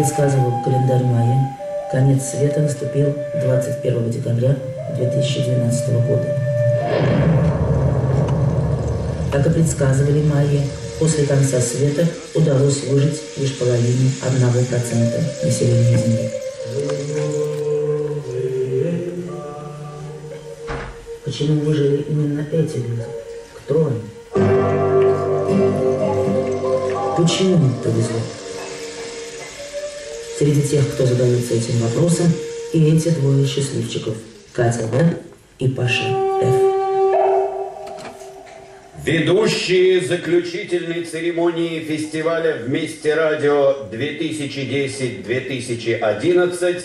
Предсказывал календарь майя, конец света наступил 21 декабря 2012 года. Как и предсказывали майя, после конца света удалось выжить лишь половине 1% населения Земли. Почему выжили именно эти люди? Кто они? Почему им повезло? Среди тех, кто задается этим вопросом, и эти двое счастливчиков – Катя В. и Паша Ф. Ведущие заключительной церемонии фестиваля «Вместе радио 2010-2011»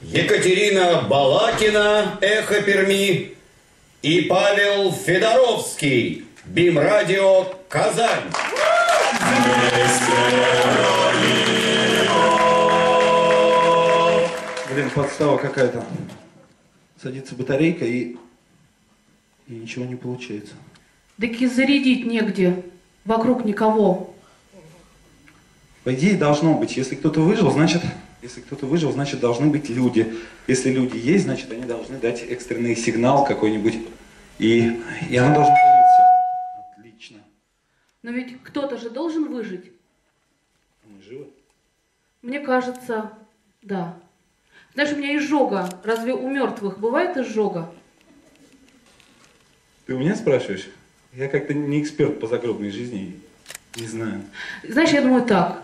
Екатерина Балакина, «Эхо Перми» и Павел Федоровский, БИМ-радио «Казань». Подстава какая-то. Садится батарейка и... и ничего не получается. Так и зарядить негде. Вокруг никого. По идее должно быть. Если кто-то выжил, значит... Если кто-то выжил, значит должны быть люди. Если люди есть, значит они должны дать экстренный сигнал какой-нибудь. И, и оно должно появиться. Отлично. Но ведь кто-то же должен выжить. Мы живы? Мне кажется, да. Знаешь, у меня изжога. Разве у мертвых бывает изжога? Ты у меня спрашиваешь? Я как-то не эксперт по загробной жизни. Не знаю. Знаешь, я думаю так.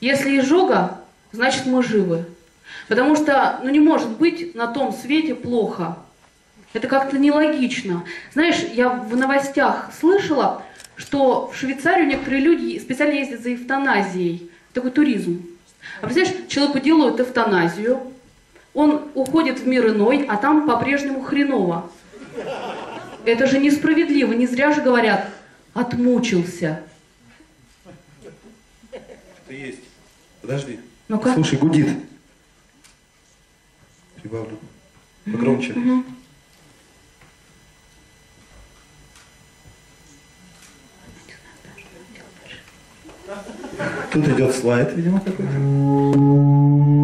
Если изжога, значит мы живы. Потому что, ну не может быть на том свете плохо. Это как-то нелогично. Знаешь, я в новостях слышала, что в Швейцарию некоторые люди специально ездят за эвтаназией. Такой туризм. А представляешь, человеку делают эвтаназию, он уходит в мир иной, а там по-прежнему хреново. Это же несправедливо, не зря же говорят, отмучился. Это есть. Подожди. Ну-ка. Слушай, гудит. Прибавлю. Погромче. Мгм. Тут идет слайд, видимо, какой-то.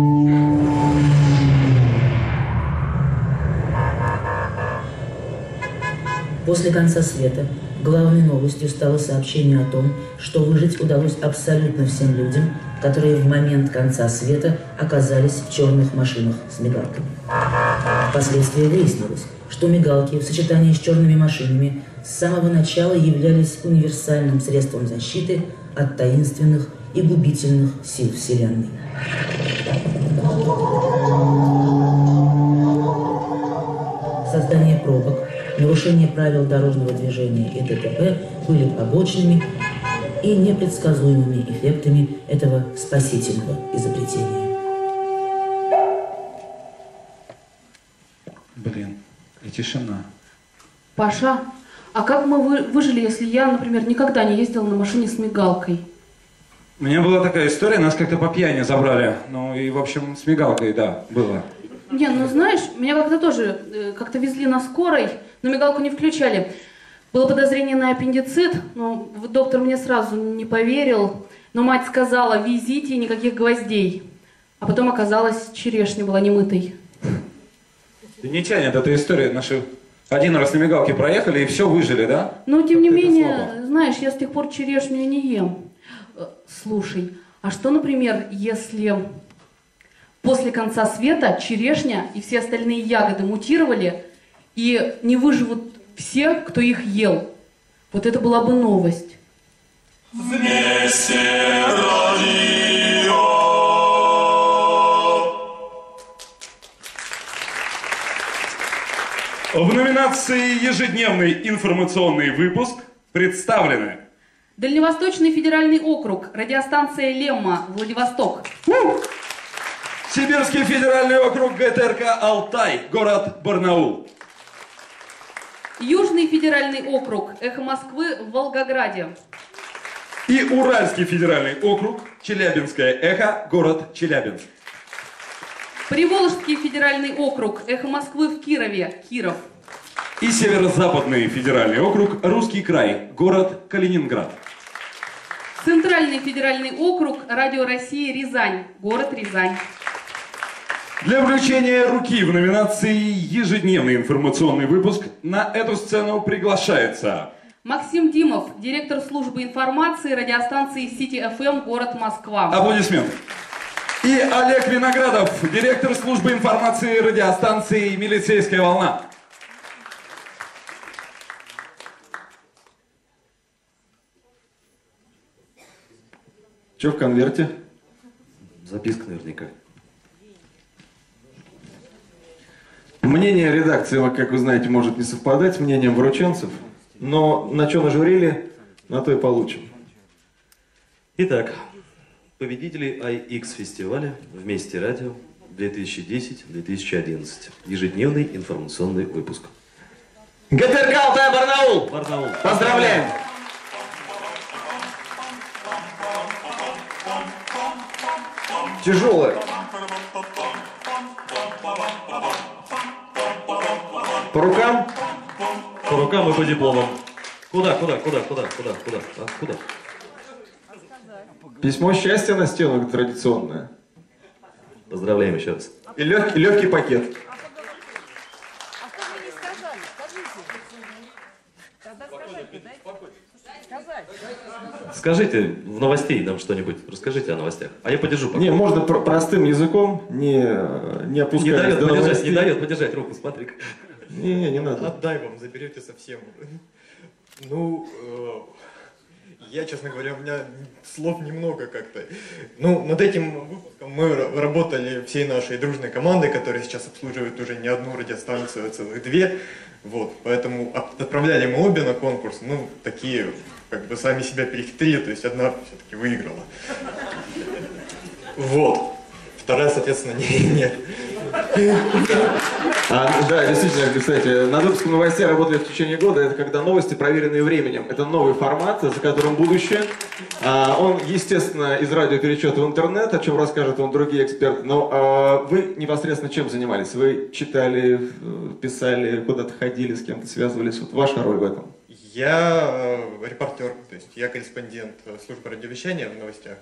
После конца света главной новостью стало сообщение о том, что выжить удалось абсолютно всем людям, которые в момент конца света оказались в черных машинах с мигалками. Впоследствии выяснилось, что мигалки в сочетании с черными машинами с самого начала являлись универсальным средством защиты от таинственных и губительных сил Вселенной. Пробок, нарушение правил дорожного движения и ДТП были побочными и непредсказуемыми эффектами этого спасительного изобретения. Блин, и тишина. Паша, а как мы вы- выжили, если я, например, никогда не ездила на машине с мигалкой? У меня была такая история, нас как-то по пьяни забрали. Ну и, в общем, с мигалкой, да, было. Не, ну знаешь, меня как-то тоже э, как-то везли на скорой, но мигалку не включали. Было подозрение на аппендицит, но доктор мне сразу не поверил. Но мать сказала, везите, никаких гвоздей. А потом оказалось, черешня была немытой. Да не тянет эта история. Наши один раз на мигалке проехали и все выжили, да? Но тем не менее, слабо. знаешь, я с тех пор черешню не ем. Э, Слушай, а что, например, если после конца света черешня и все остальные ягоды мутировали и не выживут все, кто их ел? Вот это была бы новость. В номинации «Ежедневный информационный выпуск» представлены Дальневосточный федеральный округ, радиостанция Лемма, Владивосток. Сибирский федеральный округ ГТРК Алтай, город Барнаул. Южный федеральный округ, Эхо Москвы в Волгограде. и Уральский федеральный округ, Челябинское эхо, город Челябинск. Приволжский федеральный округ, Эхо Москвы в Кирове, Киров. И Северо-Западный федеральный округ, Русский край, город Калининград. Центральный федеральный округ, Радио России, Рязань, город Рязань. Для вручения руки в номинации «Ежедневный информационный выпуск» на эту сцену приглашается Максим Димов, директор службы информации радиостанции Сити ФМ, город Москва. Аплодисменты. И Олег Виноградов, директор службы информации радиостанции «Милицейская волна». Что в конверте? Записка наверняка. Мнение редакции, как вы знаете, может не совпадать с мнением врученцев, но на что нажурили, на то и получим. Итак, победители IX фестиваля «Вместе радио» 2010-2011. Ежедневный информационный выпуск. ГТРК Алтай Барнаул! Барнаул. Поздравляем! Тяжелая. По рукам? По рукам и по дипломам. Куда, куда, куда, куда, куда, куда, а, куда? Письмо счастья на стену традиционное. Поздравляем еще раз. И легкий, легкий пакет. А что вы не сказали? Скажите. В новостей нам что-нибудь. Расскажите о новостях. А я подержу пока. Не, можно про- простым языком, не, не Не опускаясь дает до подержать, новостей. не дает подержать руку, смотри. Не, не, не надо. Отдай вам, заберете совсем. Ну, э, я, честно говоря, у меня слов немного как-то. Ну, над этим выпуском мы ра- работали всей нашей дружной командой, которая сейчас обслуживает уже не одну радиостанцию, а целых две. Вот, поэтому от- отправляли мы обе на конкурс, ну, такие, как бы сами себя перехитрили, то есть одна все-таки выиграла. Вот. Вторая, соответственно, не, нет. А, да, действительно, кстати, над выпуском новостей работали в течение года. Это когда новости, проверенные временем. Это новый формат, за которым будущее. А, он, естественно, из радиоперечета в интернет, о чем расскажут вам другие эксперты. Но а, вы непосредственно чем занимались? Вы читали, э, писали, куда-то ходили, с кем-то связывались? Вот ваша роль в этом. Я э, репортер, то есть я корреспондент э, службы радиовещания в новостях.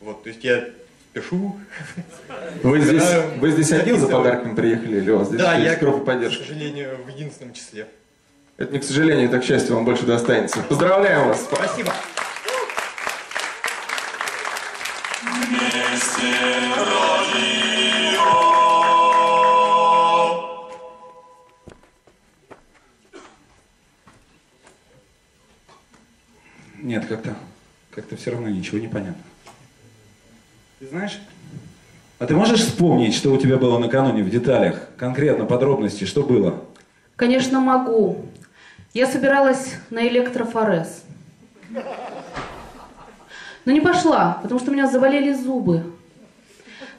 Вот, то есть я пишу. Вы здесь, вы здесь один за подарками приехали или у вас здесь Да, есть я, группа к поддержки? сожалению, в единственном числе. Это не к сожалению, это к счастью, вам больше достанется. Поздравляем вас! Спасибо. Нет, как-то, как-то все равно ничего не понятно. Ты знаешь, а ты можешь вспомнить, что у тебя было накануне в деталях, конкретно, подробности, что было? Конечно, могу. Я собиралась на электрофорез. Но не пошла, потому что у меня заболели зубы.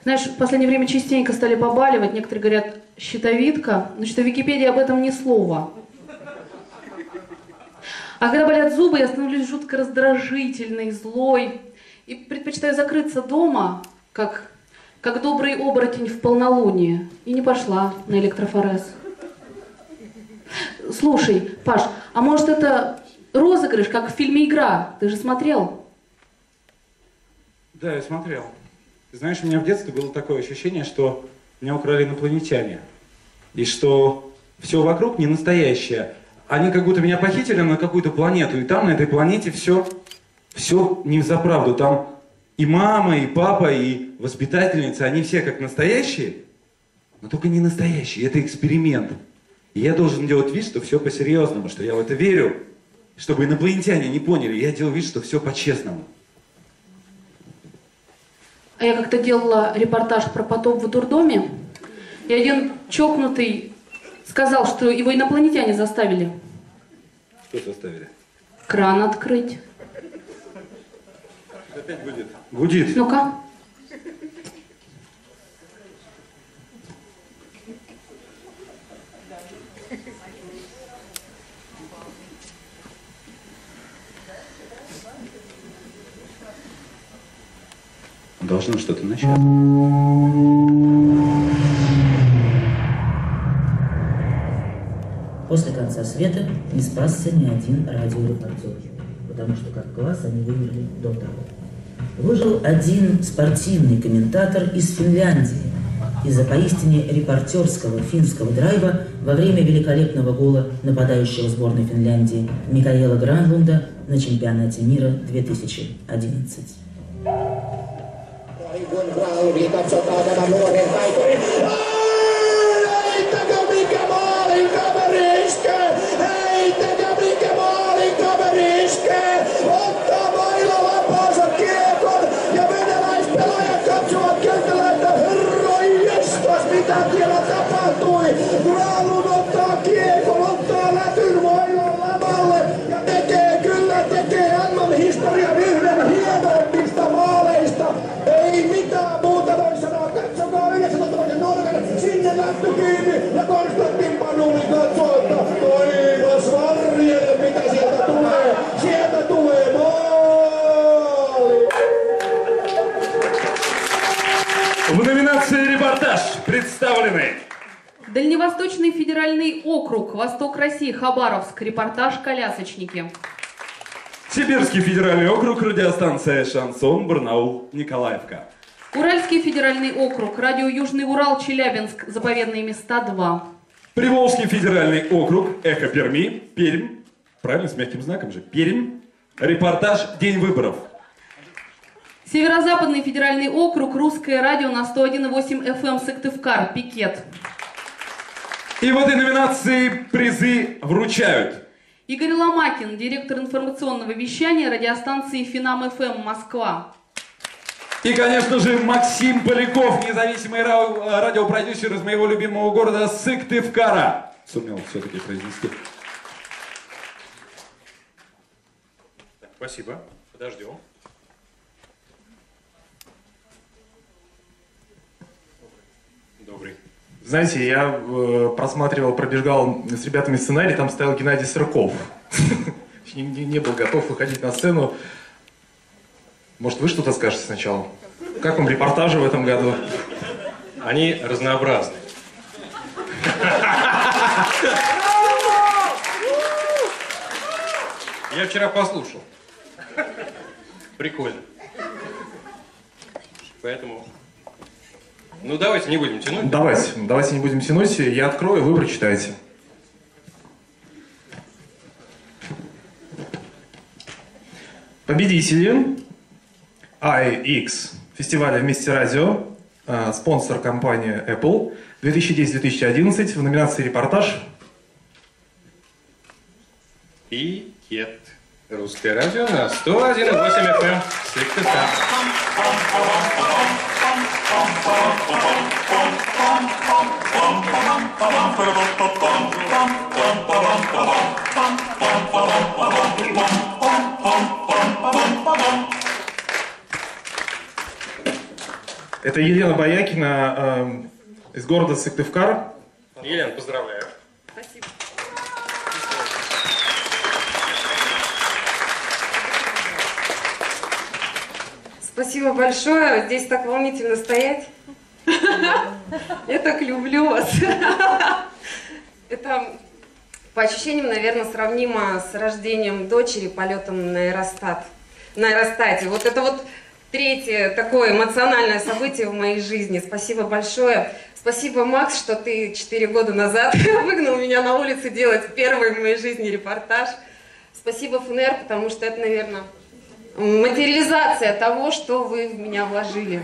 Знаешь, в последнее время частенько стали побаливать. Некоторые говорят, щитовидка. Но что в Википедии об этом ни слова. А когда болят зубы, я становлюсь жутко раздражительной, злой. И предпочитаю закрыться дома, как, как добрый оборотень в полнолуние. И не пошла на электрофорез. Слушай, Паш, а может это розыгрыш, как в фильме «Игра»? Ты же смотрел? Да, я смотрел. Знаешь, у меня в детстве было такое ощущение, что меня украли инопланетяне. И что все вокруг не настоящее. Они как будто меня похитили на какую-то планету, и там на этой планете все, все не за правду. Там и мама, и папа, и воспитательница, они все как настоящие, но только не настоящие. Это эксперимент. И я должен делать вид, что все по-серьезному, что я в это верю, чтобы инопланетяне не поняли. Я делал вид, что все по-честному. А я как-то делала репортаж про потоп в дурдоме, и один чокнутый сказал, что его инопланетяне заставили Что заставили? кран открыть. Опять гудит. Гудит. Ну-ка. Должно что-то начать. После конца света не спасся ни один радиорепортер. потому что как класс они вымерли до того. Выжил один спортивный комментатор из Финляндии из-за поистине репортерского финского драйва во время великолепного гола нападающего сборной Финляндии Микаэла Гранлунда на чемпионате мира 2011. Округ, Восток России, Хабаровск, репортаж «Колясочники». Сибирский федеральный округ, радиостанция «Шансон», Барнаул, Николаевка. Уральский федеральный округ, радио Южный Урал, Челябинск, заповедные места 2. Приволжский федеральный округ, Эхо Перми, Пермь. Правильно, с мягким знаком же. Пермь. Репортаж «День выборов». Северо-западный федеральный округ, русское радио на 101,8 FM Сыктывкар, Пикет. И в этой номинации призы вручают. Игорь Ломакин, директор информационного вещания радиостанции Финам ФМ Москва. И, конечно же, Максим Поляков, независимый ра- радиопродюсер из моего любимого города Сыктывкара. Сумел все-таки произнести. Спасибо. Подождем. Добрый. Знаете, я э, просматривал, пробежал с ребятами сценарий, там стоял Геннадий Сырков. Не, не- был готов выходить на сцену. Может, вы что-то скажете сначала? Как вам репортажи в этом году? Они разнообразны. Я вчера послушал. Прикольно. Поэтому... Ну, давайте не будем тянуть. Давайте, давайте не будем тянуть. Я открою, вы прочитаете. Победители iX фестиваля «Вместе радио», э, спонсор компания Apple, 2010-2011 в номинации «Репортаж». И Кет. Русское радио на 101,8 FM. Сыктывкар. Это Елена Боякина эм, из города Сыктывкар. Елена, поздравляю. Спасибо большое. Здесь так волнительно стоять. Я так люблю вас. Это по ощущениям, наверное, сравнимо с рождением дочери, полетом на аэростат. На аэростате. Вот это вот третье такое эмоциональное событие в моей жизни. Спасибо большое. Спасибо, Макс, что ты четыре года назад выгнал меня на улицу делать первый в моей жизни репортаж. Спасибо, ФНР, потому что это, наверное, материализация того, что вы в меня вложили.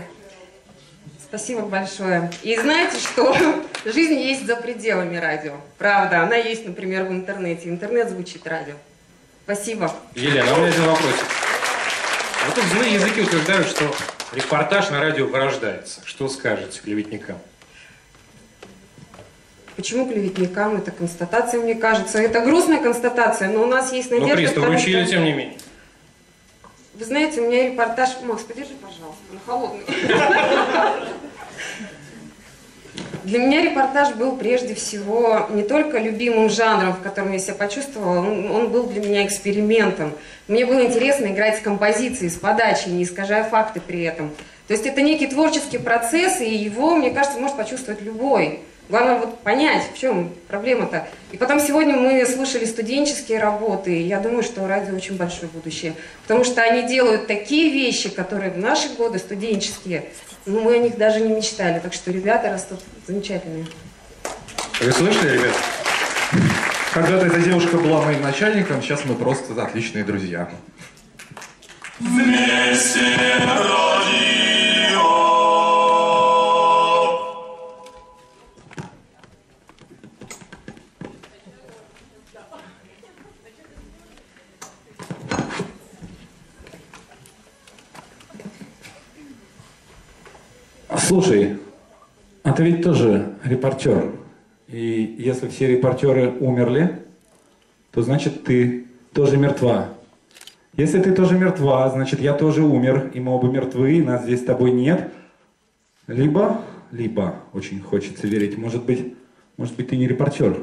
Спасибо большое. И знаете, что жизнь есть за пределами радио. Правда, она есть, например, в интернете. Интернет звучит радио. Спасибо. Елена, у меня один вопрос. Вот тут злые языки утверждают, что репортаж на радио вырождается. Что скажете клеветникам? Почему клеветникам? Это констатация, мне кажется. Это грустная констатация, но у нас есть Ну, надежда. приз потому вручили, что- тем не менее. Вы знаете, у меня репортаж... Макс, подержи, пожалуйста, он холодный. Для меня репортаж был прежде всего не только любимым жанром, в котором я себя почувствовала, он, он был для меня экспериментом. Мне было интересно играть с композицией, с подачей, не искажая факты при этом. То есть это некий творческий процесс, и его, мне кажется, может почувствовать любой. Главное вот понять, в чем проблема-то. И потом сегодня мы слушали студенческие работы, и я думаю, что у радио очень большое будущее. Потому что они делают такие вещи, которые в наши годы студенческие, ну мы о них даже не мечтали. Так что ребята растут замечательные. Вы слышали, ребят? Когда-то эта девушка была моим начальником, сейчас мы просто отличные друзья. Вместе радио. Слушай, а ты ведь тоже репортер. И если все репортеры умерли, то значит ты тоже мертва. Если ты тоже мертва, значит я тоже умер, и мы оба мертвы, и нас здесь с тобой нет. Либо, либо, очень хочется верить, может быть, может быть ты не репортер.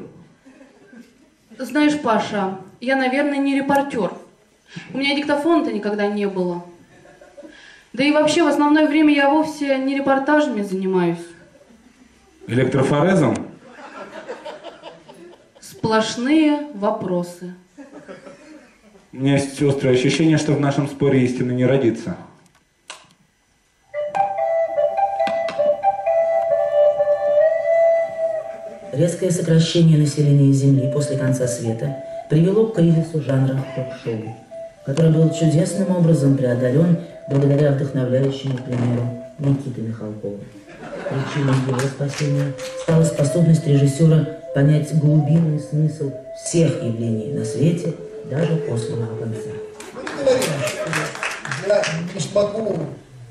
Знаешь, Паша, я, наверное, не репортер. У меня диктофона-то никогда не было. Да и вообще, в основное время я вовсе не репортажами занимаюсь. Электрофорезом? Сплошные вопросы. У меня есть острое ощущение, что в нашем споре истины не родится. Резкое сокращение населения Земли после конца света привело к кризису жанра ток-шоу, который был чудесным образом преодолен благодаря вдохновляющему примеру Никиты Михалкова. Причиной его спасения стала способность режиссера понять глубинный смысл всех явлений на свете даже после конца. Я не смогу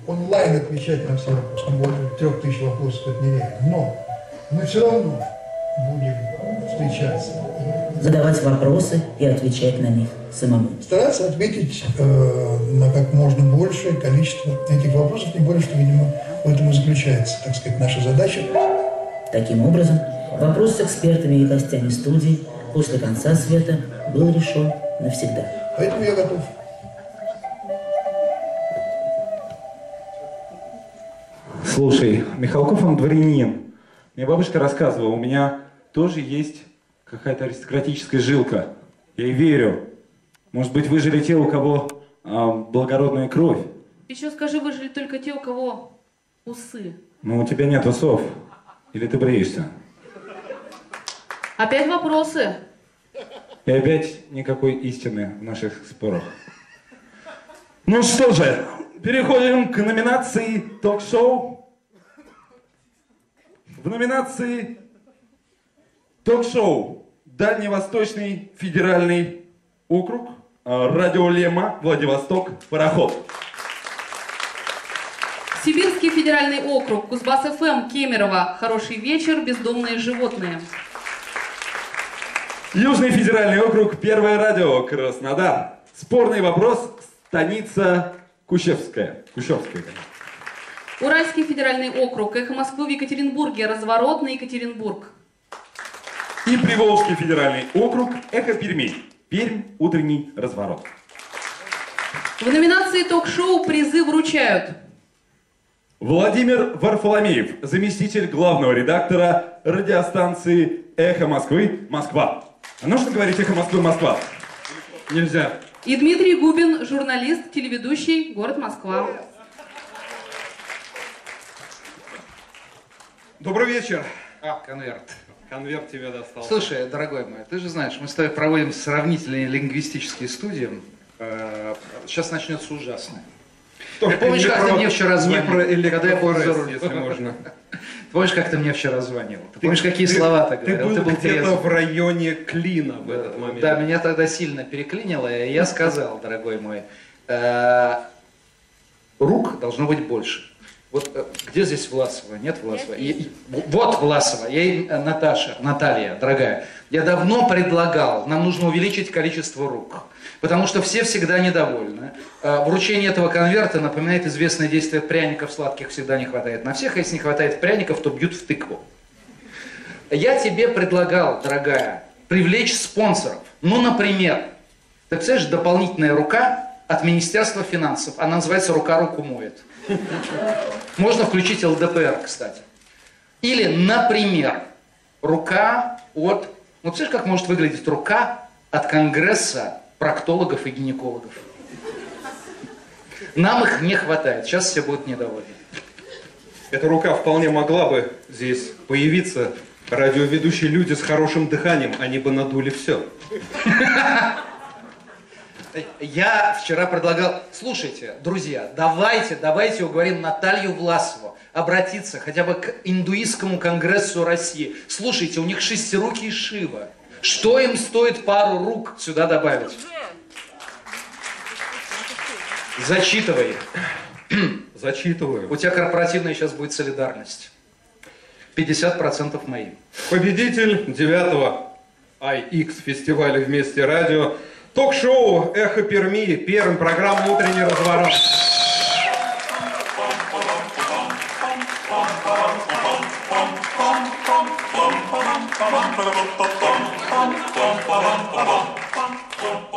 онлайн отвечать на все вопросы, более трех тысяч вопросов, это нереально. Но мы все равно будем встречаться. Задавать вопросы и отвечать на них самому. Стараться ответить э, на как можно большее количество этих вопросов, тем более, что, видимо, в этом и заключается, так сказать, наша задача. Таким образом, вопрос с экспертами и гостями студии после конца света был решен навсегда. Поэтому я готов. Слушай, Михалков он дворянин. Мне бабушка рассказывала, у меня тоже есть какая-то аристократическая жилка. Я ей верю. Может быть, выжили те, у кого а, благородная кровь. Еще скажи, выжили только те, у кого усы. Но у тебя нет усов. Или ты бреешься? Опять вопросы? И опять никакой истины в наших спорах. Ну что же, переходим к номинации ток-шоу. В номинации ток-шоу Дальневосточный федеральный округ, а, радио Лема, Владивосток, Пароход. Сибирский федеральный округ, Кузбасс-ФМ, Кемерово. Хороший вечер, бездомные животные. Южный федеральный округ, Первое радио, Краснодар. Спорный вопрос, станица Кущевская. Кущевская, конечно. Уральский федеральный округ, Эхо Москвы в Екатеринбурге, разворот на Екатеринбург. И Приволжский федеральный округ, Эхо Перми. Пермь, утренний разворот. В номинации ток-шоу призы вручают. Владимир Варфоломеев, заместитель главного редактора радиостанции «Эхо Москвы. Москва». А нужно говорить «Эхо Москвы. Москва»? Нельзя. И Дмитрий Губин, журналист, телеведущий, город Москва. Добрый вечер. А, конверт. Конверт тебе достался. Слушай, дорогой мой, ты же знаешь, мы с тобой проводим сравнительные лингвистические студии. Э, Сейчас начнется ужасное. Только Ты помнишь, как про- ты мне вчера не звонил? про Когда я был за если можно. Помнишь, как ты мне вчера звонил? Ты помнишь, какие слова ты говорил? Ты был, где-то в районе Клина в этот момент. Да, меня тогда сильно переклинило, и я сказал, дорогой мой, э, рук должно быть больше. Вот э, где здесь Власова? Нет Власова? И- вот Власова, я э, Наташа, Наталья, дорогая. Я давно предлагал, нам нужно увеличить количество рук. Потому что все всегда недовольны. Э, Вручение этого конверта напоминает известное действие пряников сладких всегда не хватает на всех, а если не хватает пряников, то бьют в тыкву. Я тебе предлагал, дорогая, привлечь спонсоров. Ну, например, ты представляешь, дополнительная рука от Министерства финансов. Она называется «Рука руку моет». Можно включить ЛДПР, кстати. Или, например, рука от... Ну, представляешь, как может выглядеть рука от Конгресса проктологов и гинекологов? Нам их не хватает. Сейчас все будут недовольны. Эта рука вполне могла бы здесь появиться. Радиоведущие люди с хорошим дыханием, они бы надули все. Я вчера предлагал, слушайте, друзья, давайте, давайте уговорим Наталью Власову обратиться хотя бы к индуистскому конгрессу России. Слушайте, у них шестирукий Шива. Что им стоит пару рук сюда добавить? Зачитывай. Зачитываю. У тебя корпоративная сейчас будет солидарность. 50% мои. Победитель девятого IX фестиваля «Вместе радио». Ток-шоу «Эхо Перми». Пермь. Программа «Утренний разворот».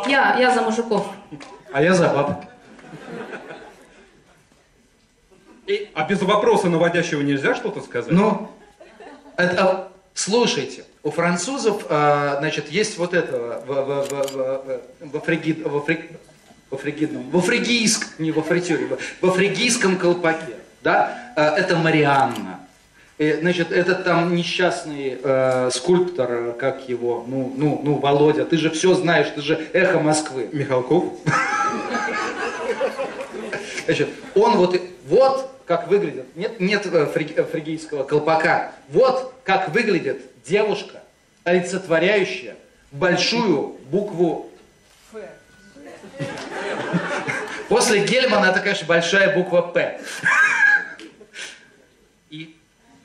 Я, я за мужиков. А я за баб. А без вопроса наводящего нельзя что-то сказать? Ну, это, слушайте, у французов, а, значит, есть вот это в, в, в, в, во фригид, во фри- во фригидном, во фригийск, не во фритюре, во, во фригийском колпаке, да, а, это Марианна. И, значит, этот там несчастный э, скульптор, как его, ну, ну, ну, Володя, ты же все знаешь, ты же эхо Москвы. Михалков? Значит, он вот, вот как выглядит, нет, нет э, э, фригийского колпака, вот как выглядит девушка, олицетворяющая большую букву После Гельмана это, конечно, большая буква П.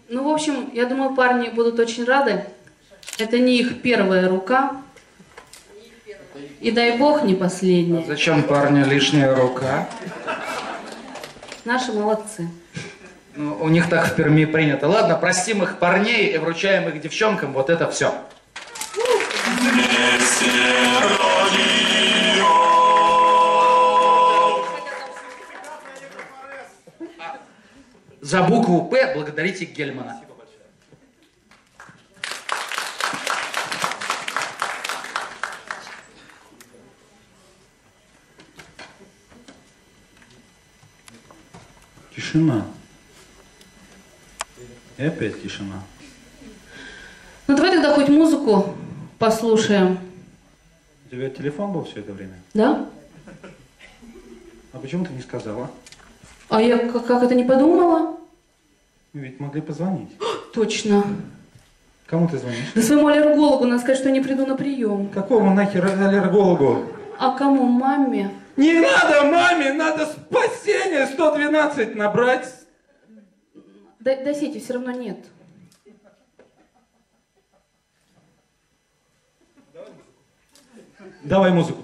Ну, в общем, я думаю, парни будут очень рады. Это не их первая рука. И дай бог, не последняя. Зачем парню лишняя рука? Наши молодцы. Ну, у них так в Перми принято. Ладно, простим их парней и вручаем их девчонкам. Вот это все. За букву П благодарите Гельмана. Тишина. И опять тишина. Ну, давай тогда хоть музыку послушаем. У тебя телефон был все это время? Да? А почему ты не сказала? А я как, как это не подумала? Ведь могли позвонить. Точно. Кому ты звонишь? Да своему аллергологу надо сказать, что я не приду на прием. Какому нахер аллергологу? А кому? Маме? Не надо маме, надо спасение 112 набрать. До, до сети все равно нет. Давай музыку.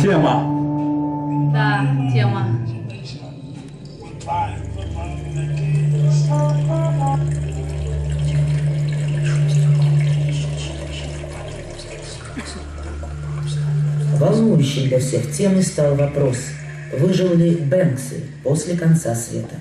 Тема. Да, тема. Волнующей для всех темой стал вопрос, выжил ли Бэнкси после конца света.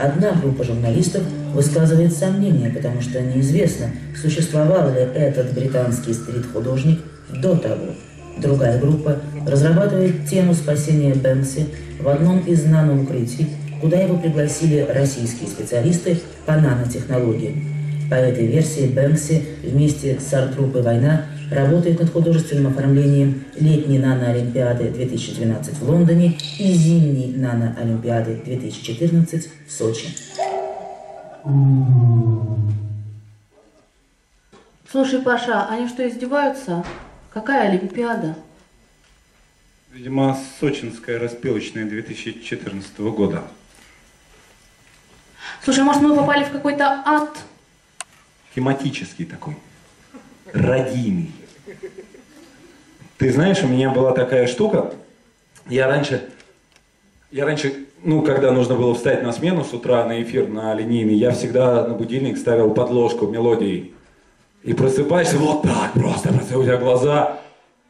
Одна группа журналистов высказывает сомнения, потому что неизвестно, существовал ли этот британский стрит-художник до того. Другая группа разрабатывает тему спасения Бэнкси в одном из наноукрытий, куда его пригласили российские специалисты по нанотехнологиям. По этой версии Бэнкси вместе с арт-группой «Война» работает над художественным оформлением летней наноолимпиады 2012 в Лондоне и зимней наноолимпиады 2014 в Сочи. Слушай, Паша, они что, издеваются? Какая Олимпиада? Видимо, сочинская распилочная 2014 года. Слушай, может, мы попали в какой-то ад? Тематический такой. Радийный. Ты знаешь, у меня была такая штука. Я раньше, я раньше, ну, когда нужно было встать на смену с утра на эфир на линейный, я всегда на будильник ставил подложку мелодии. И просыпаешься вот так просто, просто у тебя глаза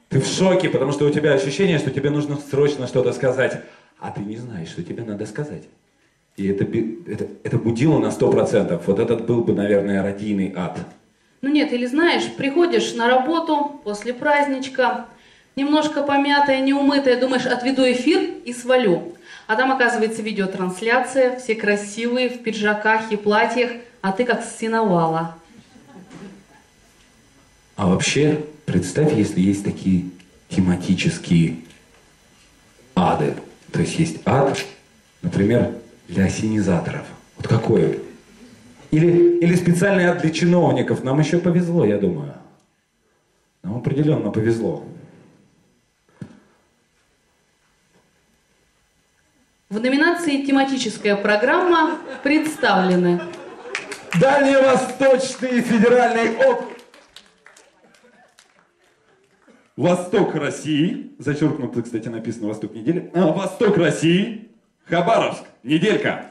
Ты в шоке, потому что у тебя ощущение, что тебе нужно срочно что-то сказать, а ты не знаешь, что тебе надо сказать. И это, это, это будило на сто процентов. Вот этот был бы, наверное, радийный ад. Ну нет, или знаешь, приходишь на работу после праздничка, немножко помятая, неумытая, думаешь, отведу эфир и свалю. А там, оказывается, видеотрансляция, все красивые, в пиджаках и платьях, а ты как с сеновала. А вообще, представь, если есть такие тематические ады. То есть есть ад, например, для осенизаторов. Вот какой? Или, или специальный ад для чиновников. Нам еще повезло, я думаю. Нам определенно повезло. В номинации «Тематическая программа» представлены Дальневосточный федеральный округ. Восток России. Зачеркнуто, кстати, написано Восток недели. А, Восток России. Хабаровск. Неделька.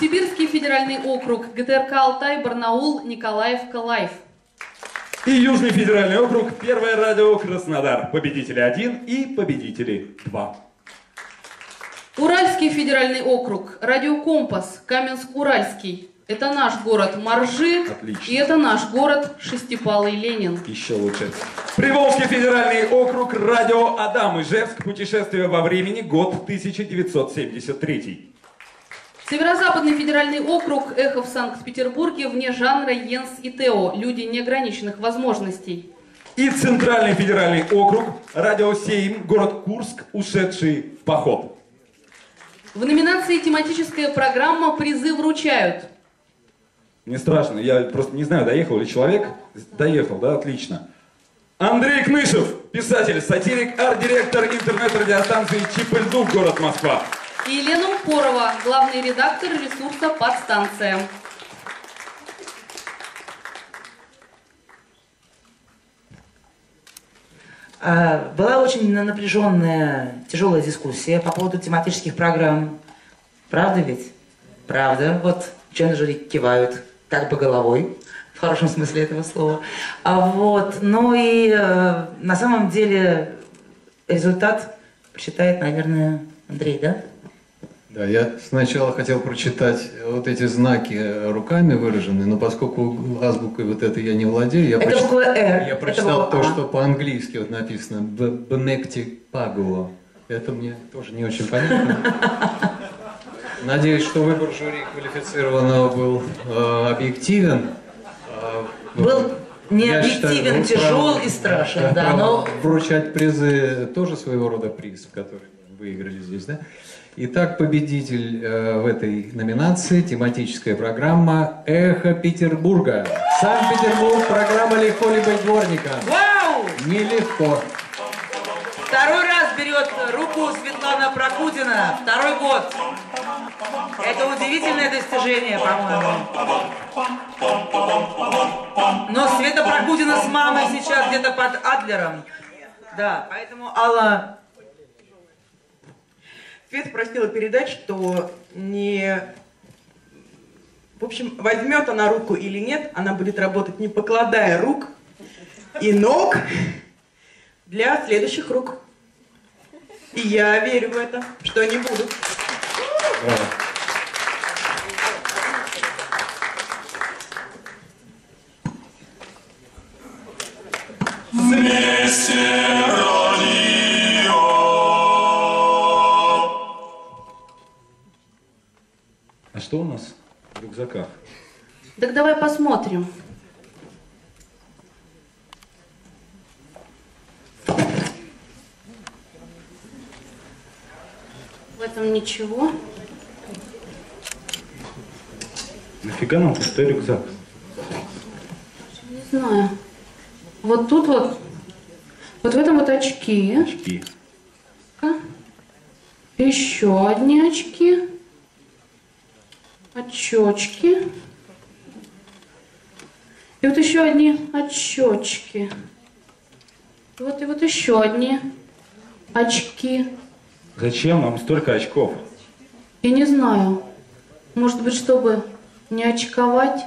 Сибирский федеральный округ, ГТРК Алтай, Барнаул, Николаев, Калаев. И Южный федеральный округ. Первое радио Краснодар. Победители 1 и победители 2. Уральский федеральный округ, Радио Компас, Каменск-Уральский. Это наш город Моржи, и это наш город Шестипалый Ленин. Еще лучше. Приволжский федеральный округ. Радио Адам Ижевск. Путешествие во времени. Год 1973. Северо-западный федеральный округ, Эхо в Санкт-Петербурге, вне жанра Йенс и Тео, люди неограниченных возможностей. И Центральный федеральный округ. Радио Сейм. Город Курск. Ушедший в поход. В номинации «Тематическая программа» призы вручают. Не страшно, я просто не знаю, доехал ли человек. Доехал, да, отлично. Андрей Кнышев, писатель, сатирик, арт-директор интернет-радиостанции Чипельдук, город Москва. И Елена Упорова, главный редактор ресурса «Подстанция». А, Была очень напряженная, тяжелая дискуссия по поводу тематических программ. Правда ведь? Правда. Вот члены жюри кивают как бы головой, в хорошем смысле этого слова. А вот, ну и э, на самом деле результат считает, наверное, Андрей, да? Да, я сначала хотел прочитать вот эти знаки руками выраженные, но поскольку азбукой вот этой я не владею, я, Это я это прочитал то, «А». что по-английски вот написано «Б- «Бенекти Пагуо». Это мне тоже не очень понятно. Надеюсь, что выбор жюри квалифицированного был э, объективен. Э, Был не я объективен, считаю, тяжел право- и страшен, да, да, право но Вручать призы тоже своего рода приз, который вы выиграли здесь, да? Итак, победитель э, в этой номинации, тематическая программа «Эхо Петербурга». Санкт-Петербург, программа «Легко ли быть дворником?» Вау! Нелегко. Второй раз берет руку Светлана Прокудина. Второй год. Это удивительное достижение, по-моему. Но Света Прокудина с мамой сейчас где-то под Адлером. Да, поэтому Алла... Света просила передать, что не... В общем, возьмет она руку или нет, она будет работать не покладая рук и ног для следующих рук. И я верю в это, что они будут. Вместе рюкзаках? Так давай посмотрим. В этом ничего. Нафига нам пустой рюкзак? Не знаю. Вот тут вот, вот в этом вот очки. Очки. Еще одни очки. Очечки. И вот еще одни очечки. И вот и вот еще одни очки. Зачем нам столько очков? Я не знаю. Может быть, чтобы не очковать?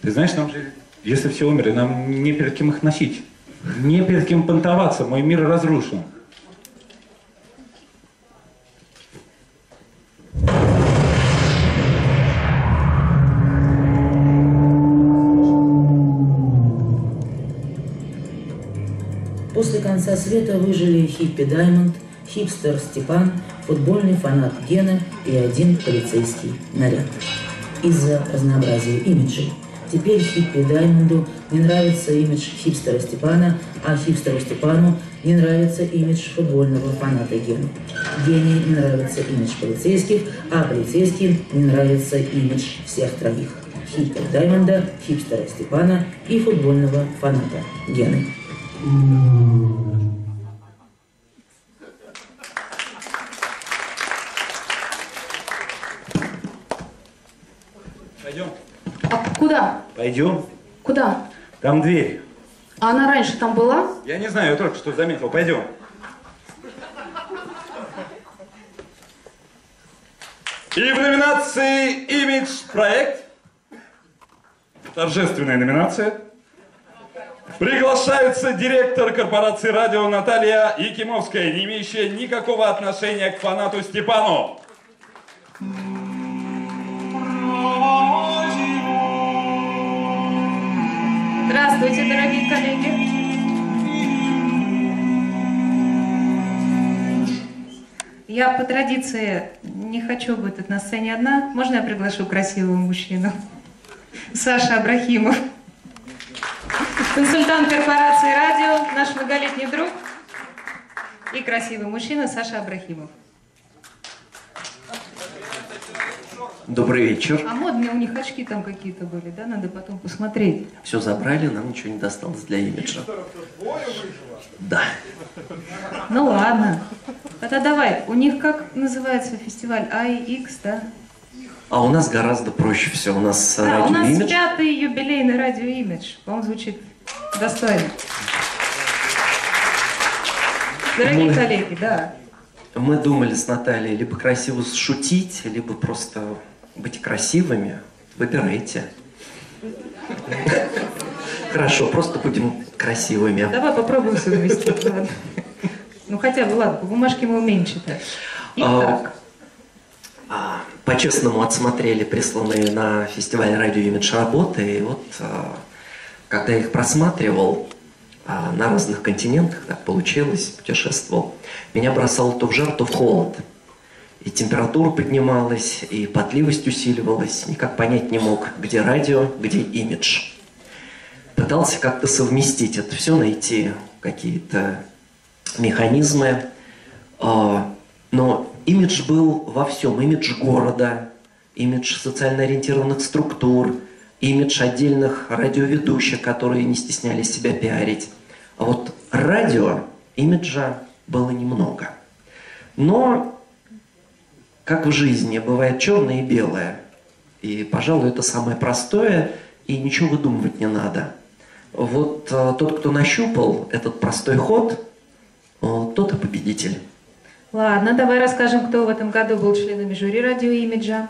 Ты знаешь, нам же, если все умерли, нам не перед кем их носить. Не перед кем понтоваться, мой мир разрушен. Конца света выжили хиппи Даймонд, хипстер Степан, футбольный фанат Гена и один полицейский наряд. Из-за разнообразия имиджей. Теперь хиппи Даймонду не нравится имидж хипстера Степана, а хипстеру Степану не нравится имидж футбольного фаната Гены. Гене не нравится имидж полицейских, а полицейским не нравится имидж всех троих. Хиппи Даймонда, хипстера Степана и футбольного фаната Гены. Пойдем. А куда? Пойдем. Куда? Там дверь. А она раньше там была? Я не знаю, я только что заметил. Пойдем. И в номинации «Имидж проект» торжественная номинация Приглашается директор корпорации радио Наталья Якимовская, не имеющая никакого отношения к фанату Степану. Здравствуйте, дорогие коллеги. Я по традиции не хочу быть на сцене одна. Можно я приглашу красивого мужчину? Саша Абрахимов. Консультант корпорации радио, наш многолетний друг и красивый мужчина Саша Абрахимов. Добрый вечер. А модные у них очки там какие-то были, да? Надо потом посмотреть. Все забрали, нам ничего не досталось для имиджа. Да. Ну ладно. Тогда давай, у них как называется фестиваль IX, да? А у нас гораздо проще все. У нас Да, у радио нас имидж. пятый юбилейный радио имидж. По-моему, звучит достойно. Дорогие Мы- коллеги, да. Мы думали с Натальей либо красиво шутить, либо просто быть красивыми. Выбирайте. Хорошо, просто будем красивыми. Давай попробуем совместить. Ну хотя бы, ладно, по бумажке мы умеем читать. А, а, По-честному отсмотрели присланные на фестиваль радио имидж работы, и вот а, когда я их просматривал а, на разных континентах, так получилось, путешествовал, меня бросало то в жар, то в холод. И температура поднималась, и потливость усиливалась. Никак понять не мог, где радио, где имидж. Пытался как-то совместить это все, найти какие-то механизмы. Но имидж был во всем. Имидж города, имидж социально ориентированных структур, имидж отдельных радиоведущих, которые не стеснялись себя пиарить. А вот радио имиджа было немного. Но, как в жизни, бывает черное и белое. И, пожалуй, это самое простое, и ничего выдумывать не надо. Вот э, тот, кто нащупал этот простой ход, э, тот и победитель. Ладно, давай расскажем, кто в этом году был членами жюри радио имиджа.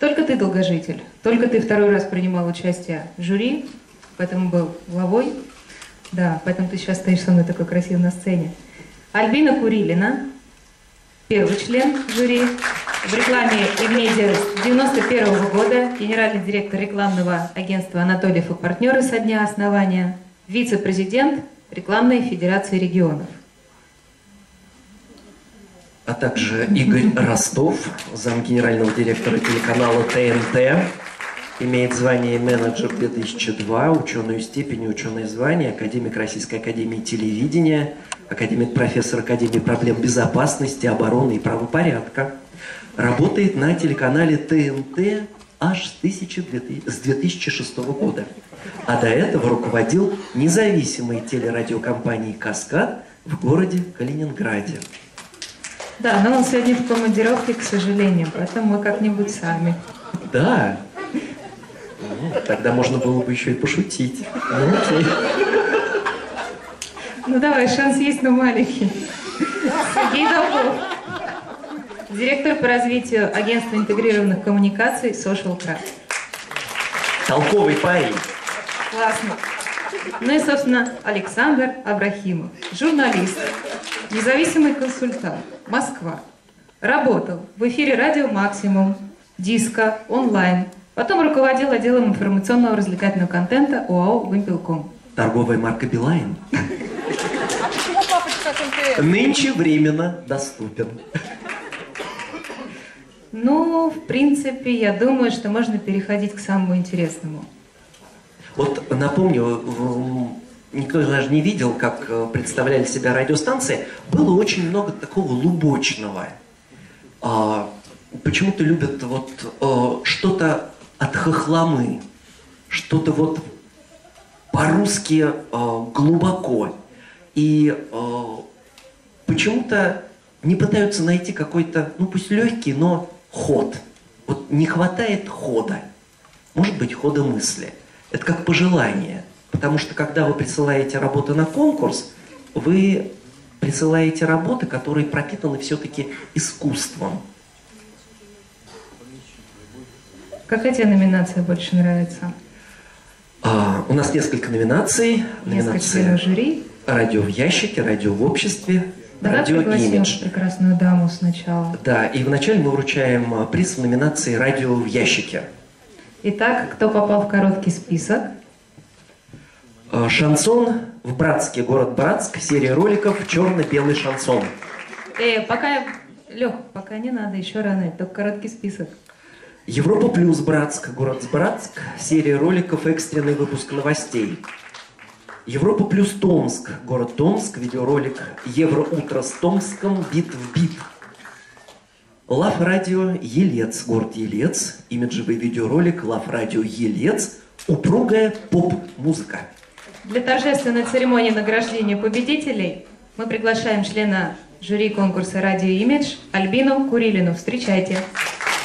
Только ты долгожитель. Только ты второй раз принимал участие в жюри, поэтому был главой. Да, поэтому ты сейчас стоишь со мной такой красивый на сцене. Альбина Курилина, первый член жюри в рекламе и в медиа с 91 года, генеральный директор рекламного агентства «Анатольев и партнеры» со дня основания, вице-президент рекламной федерации регионов. А также Игорь Ростов, зам генерального директора телеканала ТНТ, имеет звание менеджер 2002, ученую степень ученое звание, академик Российской академии телевидения, академик профессор Академии проблем безопасности, обороны и правопорядка. Работает на телеканале ТНТ аж с, 1000 с 2006 года. А до этого руководил независимой телерадиокомпанией «Каскад» в городе Калининграде. Да, но он сегодня в командировке, к сожалению, поэтому мы как-нибудь сами. Да. Ну, тогда можно было бы еще и пошутить. Ну, окей. Ну давай, шанс есть, но маленький. Сергей. Директор по развитию агентства интегрированных коммуникаций Social Craft. толковый парень. Классно. Ну и, собственно, Александр Абрахимов, журналист, независимый консультант, Москва. Работал в эфире радио «Максимум», «Диско», онлайн. Потом руководил отделом информационного развлекательного контента ОАО «Вымпелком». Торговая марка Билайн. А почему папочка МТС? Нынче временно доступен. Ну, в принципе, я думаю, что можно переходить к самому интересному. Вот напомню, никто даже не видел, как э, представляли себя радиостанции. Было очень много такого лубочного. А, Почему-то любят вот э, что-то от хохломы, что-то вот по-русски э, глубоко. И почему-то не пытаются найти какой-то, ну пусть легкий, но ход. Вот не хватает хода. Может быть, хода мысли. Это как пожелание. Потому что когда вы присылаете работы на конкурс, вы присылаете работы, которые пропитаны все-таки искусством. Какая тебе номинация больше нравится? А, у нас несколько номинаций. Несколько жюри. радио в ящике, радио в обществе, Давай радио пригласим имидж. прекрасную даму сначала. Да, и вначале мы вручаем а, приз в номинации «Радио в ящике». Итак, кто попал в короткий список? А, Шансон в Братске, город Братск, серия роликов «Черно-белый шансон». Э, пока, Лех, пока не надо, еще рано, только короткий список. Европа плюс Братск, город Братск, серия роликов «Экстренный выпуск новостей». Европа плюс Томск, город Томск, видеоролик «Евроутро с Томском, бит в бит». Лав Радио Елец, город Елец, имиджевый видеоролик Лав Радио Елец, упругая поп-музыка. Для торжественной церемонии награждения победителей мы приглашаем члена жюри конкурса «Радио Имидж» Альбину Курилину. Встречайте. Девочки,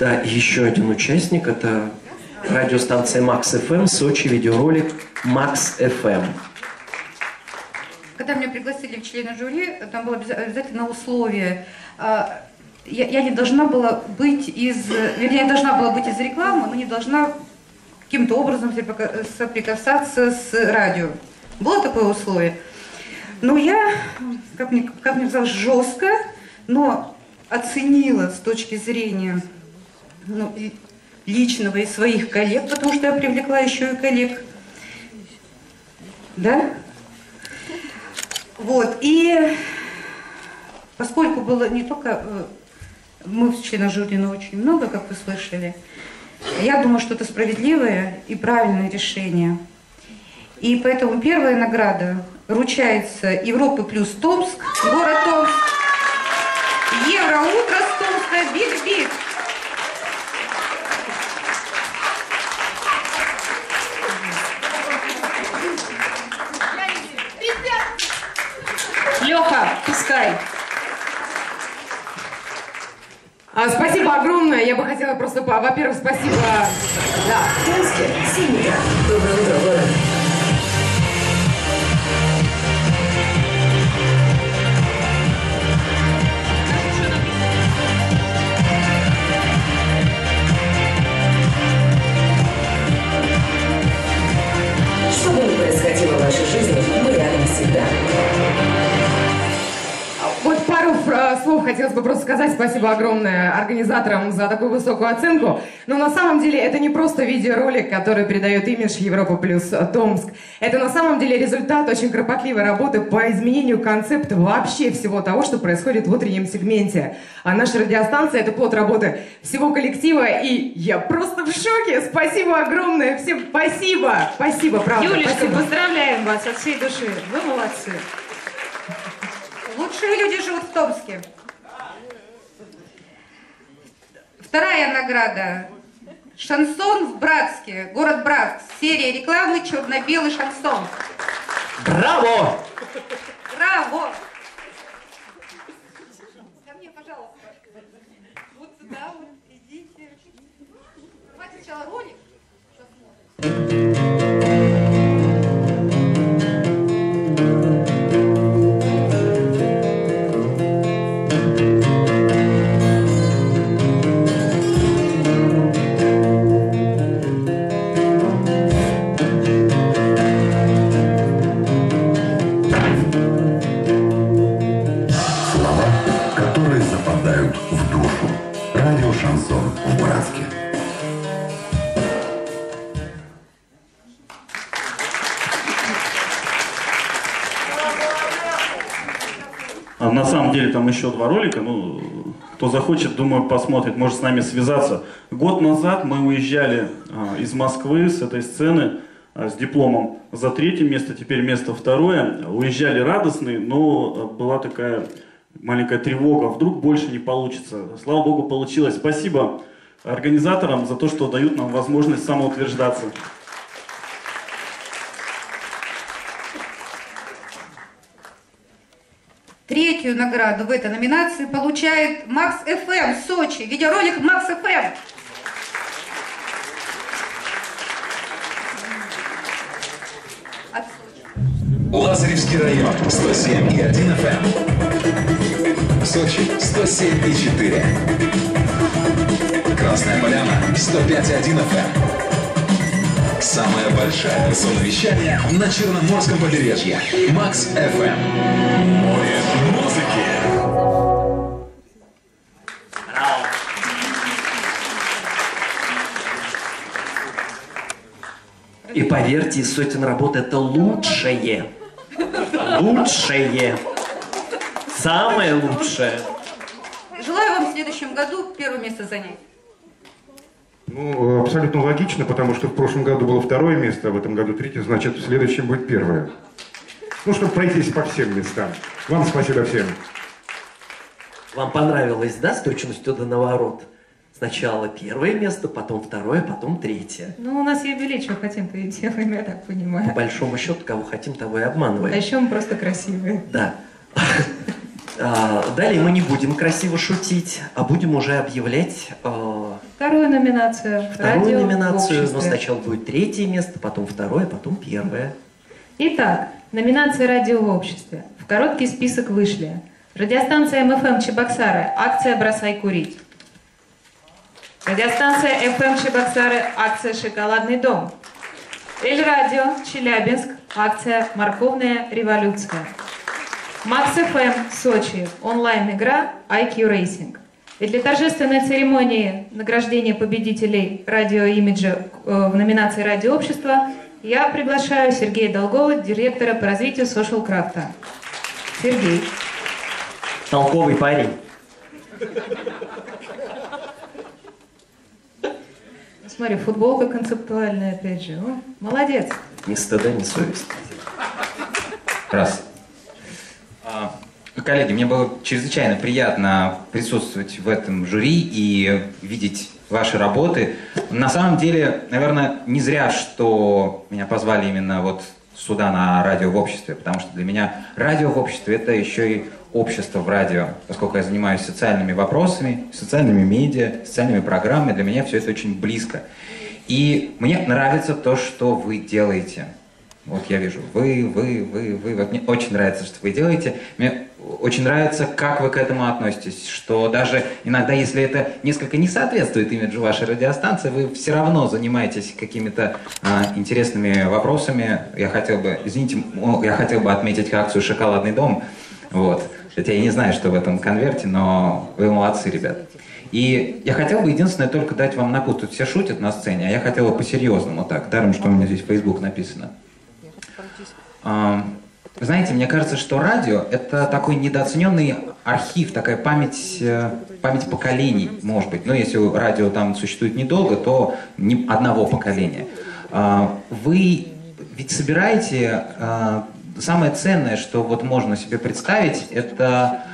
Да, еще один участник, это радиостанция Макс ФМ, Сочи, видеоролик Макс ФМ. Когда меня пригласили в члены жюри, там было обяза- обязательно условие. а, Я, я не должна была быть из, вернее, я должна была быть из рекламы, но не должна каким-то образом соприка- соприкасаться с радио. Было такое условие. Но я, как мне, как мне казалось, жестко, но оценила с точки зрения ну, личного и своих коллег, потому что я привлекла еще и коллег. Да? Вот, и поскольку было не только, э, мы в членах жюри, но очень много, как вы слышали, я думаю, что это справедливое и правильное решение. И поэтому первая награда вручается Европы плюс Томск, город Томск, Евроутро с Томска, бит-бит. Пускай. А, спасибо огромное. Я бы хотела просто, во-первых, спасибо. Да. Доброе. Что бы ни происходило в вашей жизни, мы рядом всегда. Слов хотелось бы просто сказать. Спасибо огромное организаторам за такую высокую оценку. Но на самом деле это не просто видеоролик, который передает имидж Европа плюс Томск. Это на самом деле результат очень кропотливой работы по изменению концепта вообще всего того, что происходит в утреннем сегменте. А наша радиостанция — это плод работы всего коллектива, и я просто в шоке. Спасибо огромное всем. Спасибо. Спасибо, правда. Юлечка, спасибо. поздравляем вас от всей души. Вы молодцы. Лучшие люди живут в Томске. Вторая награда. Шансон в Братске, город Братск. Серия рекламы «Черно-белый шансон». Браво! Браво! Ко мне, пожалуйста. Вот сюда вот, идите. сначала ролик. Слова, еще два ролика, ну, кто захочет, думаю, посмотрит, может с нами связаться. Год назад мы уезжали а, из Москвы с этой сцены а, с дипломом за третье место, теперь место второе. Уезжали радостные, но а, была такая маленькая тревога, вдруг больше не получится. Слава Богу, получилось. Спасибо организаторам за то, что дают нам возможность самоутверждаться. Третью награду в этой номинации получает Макс ФМ Сочи. Видеоролик Макс ФМ. Лазаревский район 107 и 1 FM. Сочи 107 и 4. Красная Поляна 105 и 1 FM. Самая большая вещание на Черноморском побережье. Макс FM. Море поверьте, из сотен работ это лучшее. Лучшее. Самое лучшее. Желаю вам в следующем году первое место занять. Ну, абсолютно логично, потому что в прошлом году было второе место, а в этом году третье, значит, в следующем будет первое. Ну, чтобы пройтись по всем местам. Вам спасибо всем. Вам понравилось, да, с точностью до наворот? Сначала первое место, потом второе, потом третье. Ну, у нас юбилей, что хотим, то и делаем, я так По понимаю. большому счету, кого хотим, того и А обманываем. еще мы просто красивые. Да. А, Далее мы не будем красиво шутить, а будем уже объявлять э, Вторую номинацию. вторую Радио номинацию. Но сначала будет третье место, потом второе, потом первое. Итак, номинация «Радио в обществе». В короткий список вышли. Радиостанция МФМ Чебоксары. Акция «Бросай курить». Радиостанция FM Чебоксары. Акция «Шоколадный дом». Эль Радио Челябинск. Акция «Морковная революция». Макс ФМ Сочи. Онлайн-игра IQ Racing. И для торжественной церемонии награждения победителей радиоимиджа э, в номинации «Радио общества» я приглашаю Сергея Долгова, директора по развитию Social Крафта. Сергей. Толковый парень. Смотри, футболка концептуальная, опять же. О, молодец. Ни стыда, ни совести. Раз. А, Коллеги, мне было чрезвычайно приятно присутствовать в этом жюри и видеть ваши работы. На самом деле, наверное, не зря, что меня позвали именно вот сюда на радио в обществе, потому что для меня радио в обществе это еще и общество в радио, поскольку я занимаюсь социальными вопросами, социальными медиа, социальными программами, для меня все это очень близко. И мне нравится то, что вы делаете. Вот я вижу, вы, вы, вы, вы. Вот мне очень нравится, что вы делаете. Мне очень нравится, как вы к этому относитесь. Что даже иногда, если это несколько не соответствует имиджу вашей радиостанции, вы все равно занимаетесь какими-то а, интересными вопросами. Я хотел бы, извините, я хотел бы отметить акцию «Шоколадный дом». Вот. Хотя я не знаю, что в этом конверте, но вы молодцы, ребят. И я хотел бы единственное только дать вам напутать. Все шутят на сцене, а я хотел бы по-серьезному так. Даром, что у меня здесь Facebook написано. А, Знаете, мне кажется, что радио — это такой недооцененный архив, такая память, э, память поколений, может быть. Но если радио там существует недолго, то не одного поколения. А, Вы ведь собираете... а, Самое ценное, что вот можно себе представить, это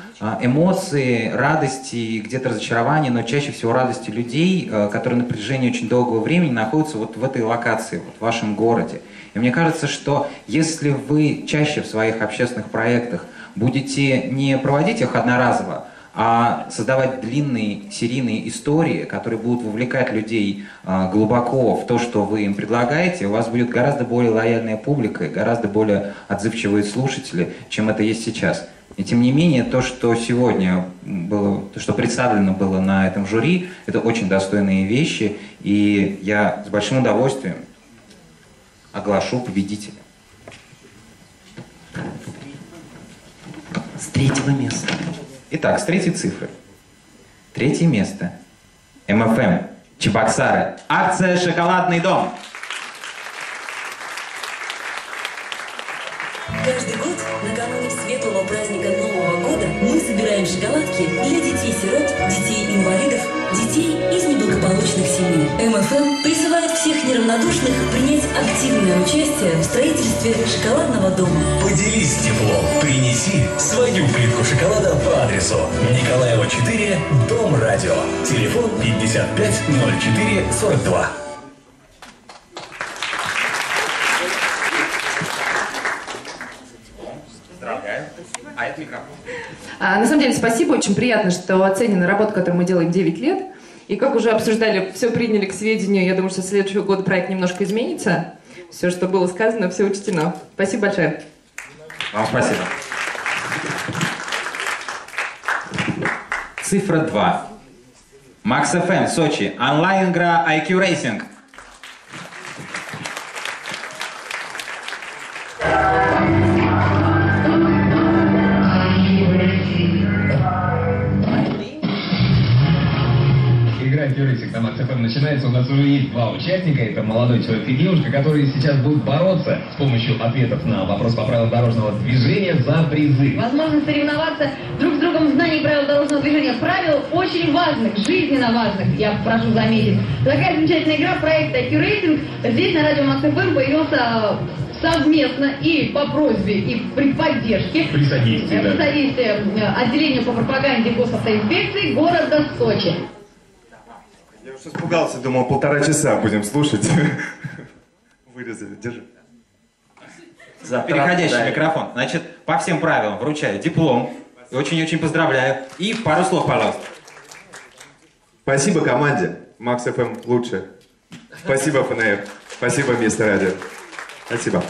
эмоции, радости, где-то разочарования, но чаще всего радости людей, э, которые на протяжении очень долгого времени находятся вот в этой локации, вот в вашем городе. И мне кажется, что если вы чаще в своих общественных проектах будете не проводить их одноразово, а создавать длинные серийные истории, которые будут вовлекать людей а, глубоко в то, что вы им предлагаете, у вас будет гораздо более лояльная публика гораздо более отзывчивые слушатели, чем это есть сейчас. И тем не менее, то, что сегодня было, то, что представлено было на этом жюри, это очень достойные вещи, и я с большим удовольствием оглашу победителя. С третьего места. Итак, с третьей цифры. Третье место. МФМ. Чебоксары. Акция «Шоколадный дом». Каждый из неблагополучных семей. МФМ призывает всех неравнодушных принять активное участие в строительстве шоколадного дома. Поделись теплом, принеси свою плитку шоколада по адресу Николаева 4, Дом Радио. Телефон 550442. Поздравляю. А это микрофон. А, на самом деле, спасибо, очень приятно, что оценена работа, которую мы делаем 9 лет. И как уже обсуждали, все приняли к сведению. Я думаю, что с следующего года проект немножко изменится. Все, что было сказано, все учтено. Спасибо большое. Вам спасибо. Цифра 2. Макс ФМ, Сочи. Онлайн-игра IQ Racing. ФМ начинается. У нас уже есть два участника. Это молодой человек и девушка, которые сейчас будут бороться с помощью ответов на вопрос по правилам дорожного движения за призы. Возможно соревноваться друг с другом в знании правил дорожного движения. Правил очень важных, жизненно важных, я прошу заметить. Такая замечательная игра, проект IQ Racing. Здесь на радио Макс ФМ появился совместно и по просьбе, и при поддержке. При содействии, э, да. При содействии э, отделения по пропаганде госавтоинспекции города Сочи. Я уж испугался, думал, полтора часа будем слушать. Вырезали, держи. Переходящий микрофон. Значит, по всем правилам вручаю диплом. Очень-очень поздравляю. И пару слов, пожалуйста. Спасибо команде. Макс ФМ лучше. Спасибо, ФНР. Спасибо, Место Радио. Спасибо.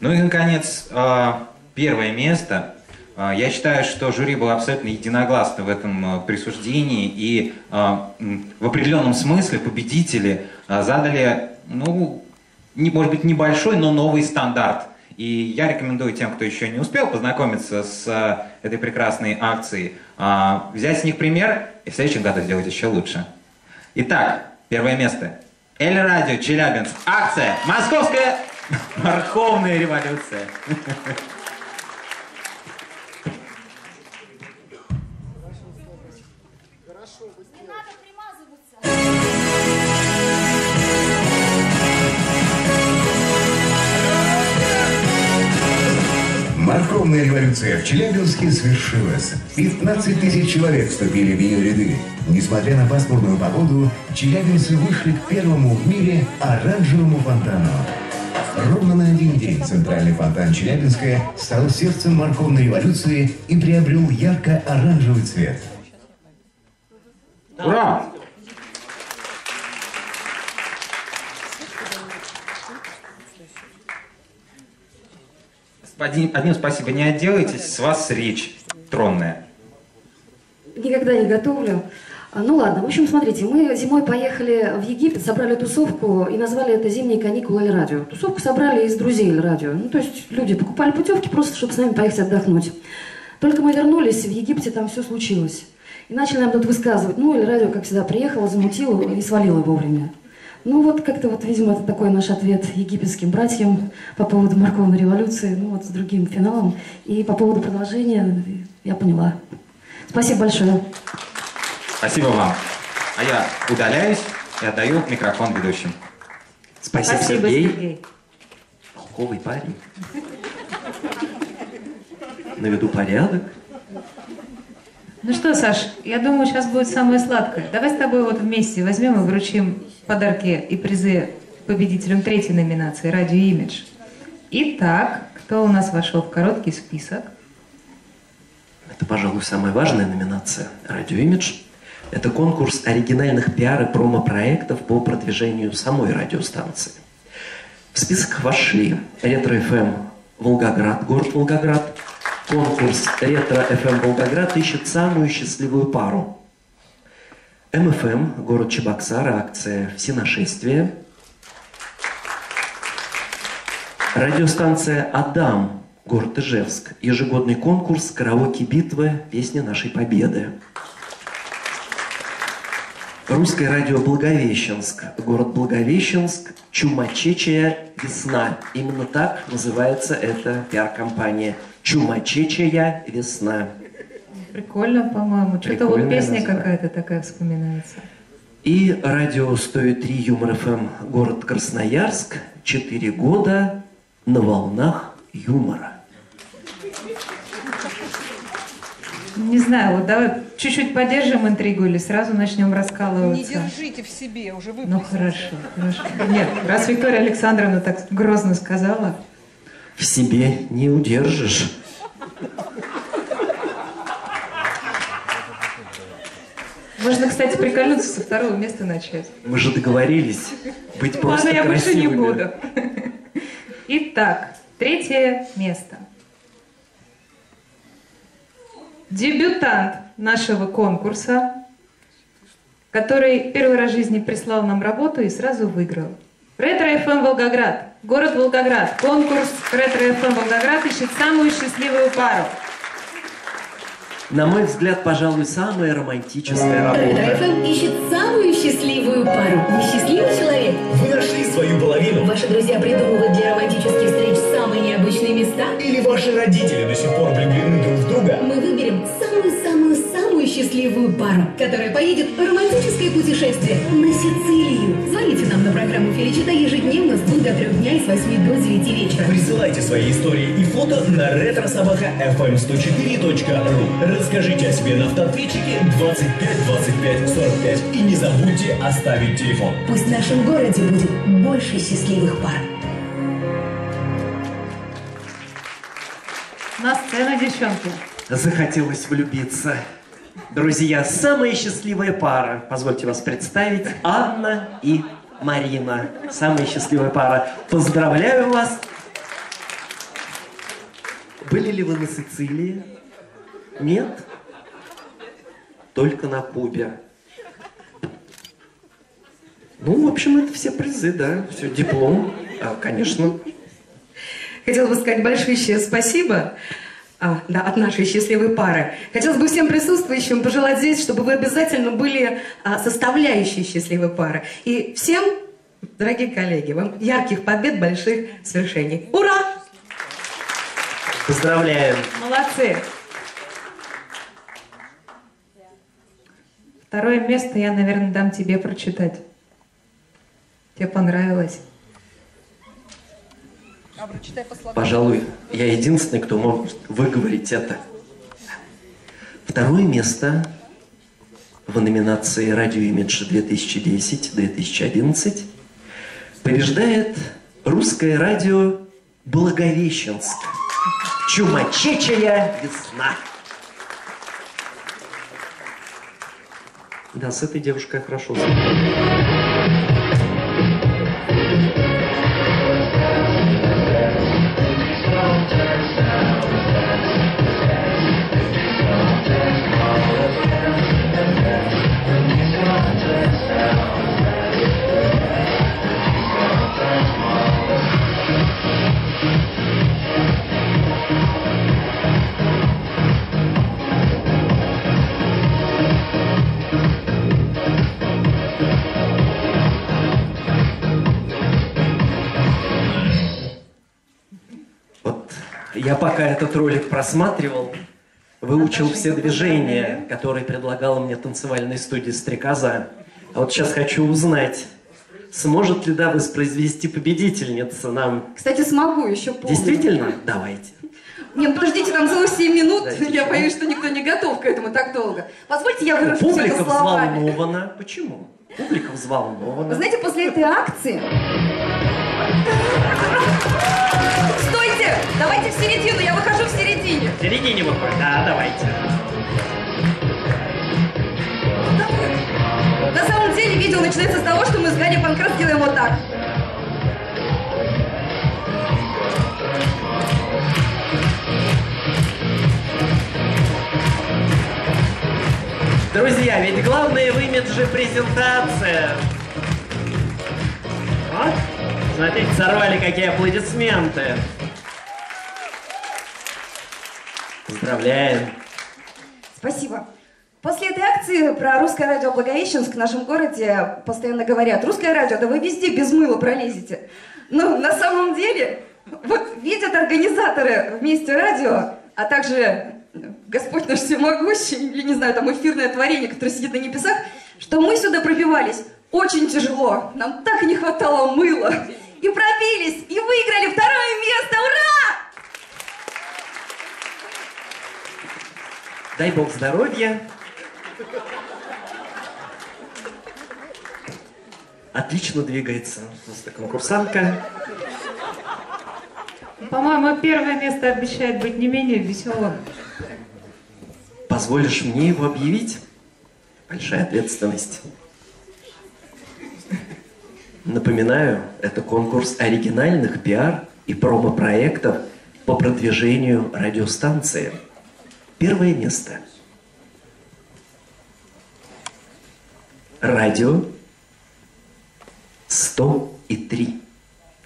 Ну и, наконец, а, первое место. А, Я считаю, что жюри было абсолютно единогласно в этом а, присуждении, и а, в определенном смысле победители задали, ну, не, может быть, небольшой, но новый стандарт. И я рекомендую тем, кто еще не успел познакомиться с этой прекрасной акцией, взять с них пример и в следующем году сделать еще лучше. Итак, первое место. Эль Радио Челябинск. Акция «Московская морковная революция». Морковная революция в Челябинске свершилась. 15 тысяч человек вступили в ее ряды. Несмотря на пасмурную погоду, челябинцы вышли к первому в мире оранжевому фонтану. Ровно на один день центральный фонтан Челябинска стал сердцем морковной революции и приобрел ярко-оранжевый цвет. Ура! Один, одним спасибо, не отделайтесь, с вас речь тронная. Никогда не готовлю. А, Ну ладно, в общем, смотрите, мы зимой поехали в Египет, собрали тусовку и назвали это «Зимние каникулы Радио». Тусовку собрали из друзей Радио. Ну, то есть люди покупали путевки просто, чтобы с нами поехать отдохнуть. Только мы вернулись, в Египте там все случилось. И начали нам тут высказывать, ну, Эль Радио, как всегда, приехала, замутила и свалила вовремя. Ну вот как-то вот, видимо, это такой наш ответ египетским братьям по поводу морковной революции, ну вот с другим финалом. И по поводу продолжения я поняла. Спасибо большое. Спасибо вам. А я удаляюсь и отдаю микрофон ведущим. Спасибо, Спасибо, Сергей. Сергей. Толковый парень. Наведу порядок. Ну что, Саш, я думаю, сейчас будет самое сладкое. Давай с тобой вот вместе возьмем и вручим подарки и призы победителям третьей номинации «Радио Имидж». Итак, кто у нас вошел в короткий список? Это, пожалуй, самая важная номинация «Радио Имидж». Это конкурс оригинальных пиар и промо-проектов по продвижению самой радиостанции. В список вошли Ретро-ФМ Волгоград, город Волгоград. Конкурс Ретро-ФМ Волгоград ищет самую счастливую пару. МФМ, город Чебоксары, акция «Всенашествие». Радиостанция «Адам», город Ижевск. Ежегодный конкурс «Караоке-битва. Песни нашей победы». Русское радио Благовещенск, город Благовещенск, Чумачечая весна. Именно так называется эта пиар-компания. Чумачечая весна. Прикольно, по-моему. Что-то вот песня название. какая-то такая вспоминается. И радио 103 Юмор ФМ, город Красноярск. Четыре года на волнах юмора. Не знаю, вот давай чуть-чуть поддержим интригу или сразу начнем Не раскалываться. держите в себе, уже Ну выпустите. хорошо, хорошо. Нет, раз Виктория Александровна так грозно сказала, В себе не удержишь. можно, кстати, прикольнуться со второго места начать. Мы же договорились быть просто Ладно, я больше не буду. Итак, третье место. Дебютант нашего конкурса, который первый раз в жизни прислал нам работу и сразу выиграл. Ретро ФМ Волгоград. Город Волгоград. Конкурс Ретро ФМ Волгоград ищет самую счастливую пару. На мой взгляд, пожалуй, самая романтическая работа. Ретро-ФМ ищет самую счастливую пару. Вы счастливый человек? Вы нашли свою половину? Ваши друзья придумывают для романтических встреч самые необычные места? Или ваши родители до сих пор влюблены друг в друга? Мы выберем самую-самую-самую счастливую пару, которая поедет в романтическое путешествие на Сицилию. Звоните нам на программу Феличита ежедневно с 2 до 3 дня и с 8 до 9 вечера. Присылайте свои истории и фото на retrosobaka.fm104.ru Расскажите о себе на автоответчике 25 25 45 и не забудьте оставить телефон. Пусть в нашем городе будет больше счастливых пар. На сцену, девчонки. Захотелось влюбиться. Друзья, самая счастливая пара. Позвольте вас представить. Анна и Марина. Самая счастливая пара. Поздравляю вас. Были ли вы на Сицилии? Нет? Только на Кубе. Ну, в общем, это все призы, да. Все, диплом. А, конечно. Хотела бы сказать большое спасибо а, да, от нашей счастливой пары. Хотелось бы всем присутствующим пожелать здесь, чтобы вы обязательно были а, составляющей счастливой пары. И всем, дорогие коллеги, вам ярких побед, больших свершений. Ура! Поздравляем. Молодцы. Второе место я, наверное, дам тебе прочитать. Тебе понравилось? Пожалуй, я единственный, кто может выговорить это. Второе место в номинации «Радио Имидж 2010-2011» побеждает русское радио Благовещенск. Чумачечая весна. Да, с этой девушкой хорошо знаком. Я пока этот ролик просматривал, выучил все движения, которые предлагала мне танцевальная студия «Стрекоза». А вот сейчас хочу узнать, сможет ли, да, воспроизвести победительница нам? Кстати, смогу, еще помню. Действительно? Давайте. Нет, подождите, там целых 7 минут. Дайте я боюсь, что никто не готов к этому так долго. Позвольте, я выражу Публика взволнована. Почему? Публика взволнована. Вы знаете, после этой акции... Давайте, в середину, я выхожу в середине. В середине выходит, да, давайте. На самом деле видео начинается с того, что мы с Ганей Панкрас делаем вот так. Друзья, ведь главное в имидже презентация. Вот, смотрите, сорвали какие аплодисменты. Поздравляем. Спасибо. После этой акции про русское радио Благовещенск в нашем городе постоянно говорят, русское радио, да вы везде без мыла пролезете. Но на самом деле, вот видят организаторы вместе радио, а также Господь наш всемогущий, или не знаю, там эфирное творение, которое сидит на небесах, что мы сюда пробивались очень тяжело. Нам так не хватало мыла. И пробились, и выиграли второе место. Ура! Дай бог здоровья. Отлично двигается просто конкурсантка. По-моему, первое место обещает быть не менее веселым. Позволишь мне его объявить? Большая ответственность. Напоминаю, это конкурс оригинальных пиар и промо-проектов по продвижению радиостанции. Первое место. Радио 103.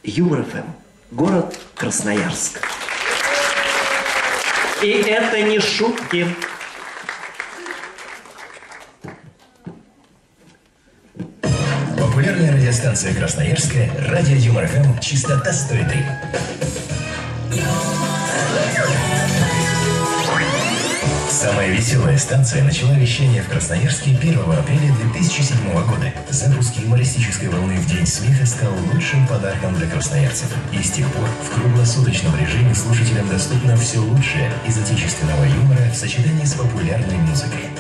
Юмор ФМ. Город Красноярск. И это не шутки. Популярная радиостанция Красноярская, радио Юмор ФМ, частота 103. Самая веселая станция начала вещание в Красноярске 1 апреля 2007 года. Запуск юмористической волны в День смеха стал лучшим подарком для красноярцев. И с тех пор в круглосуточном режиме слушателям доступно все лучшее из отечественного юмора в сочетании с популярной музыкой.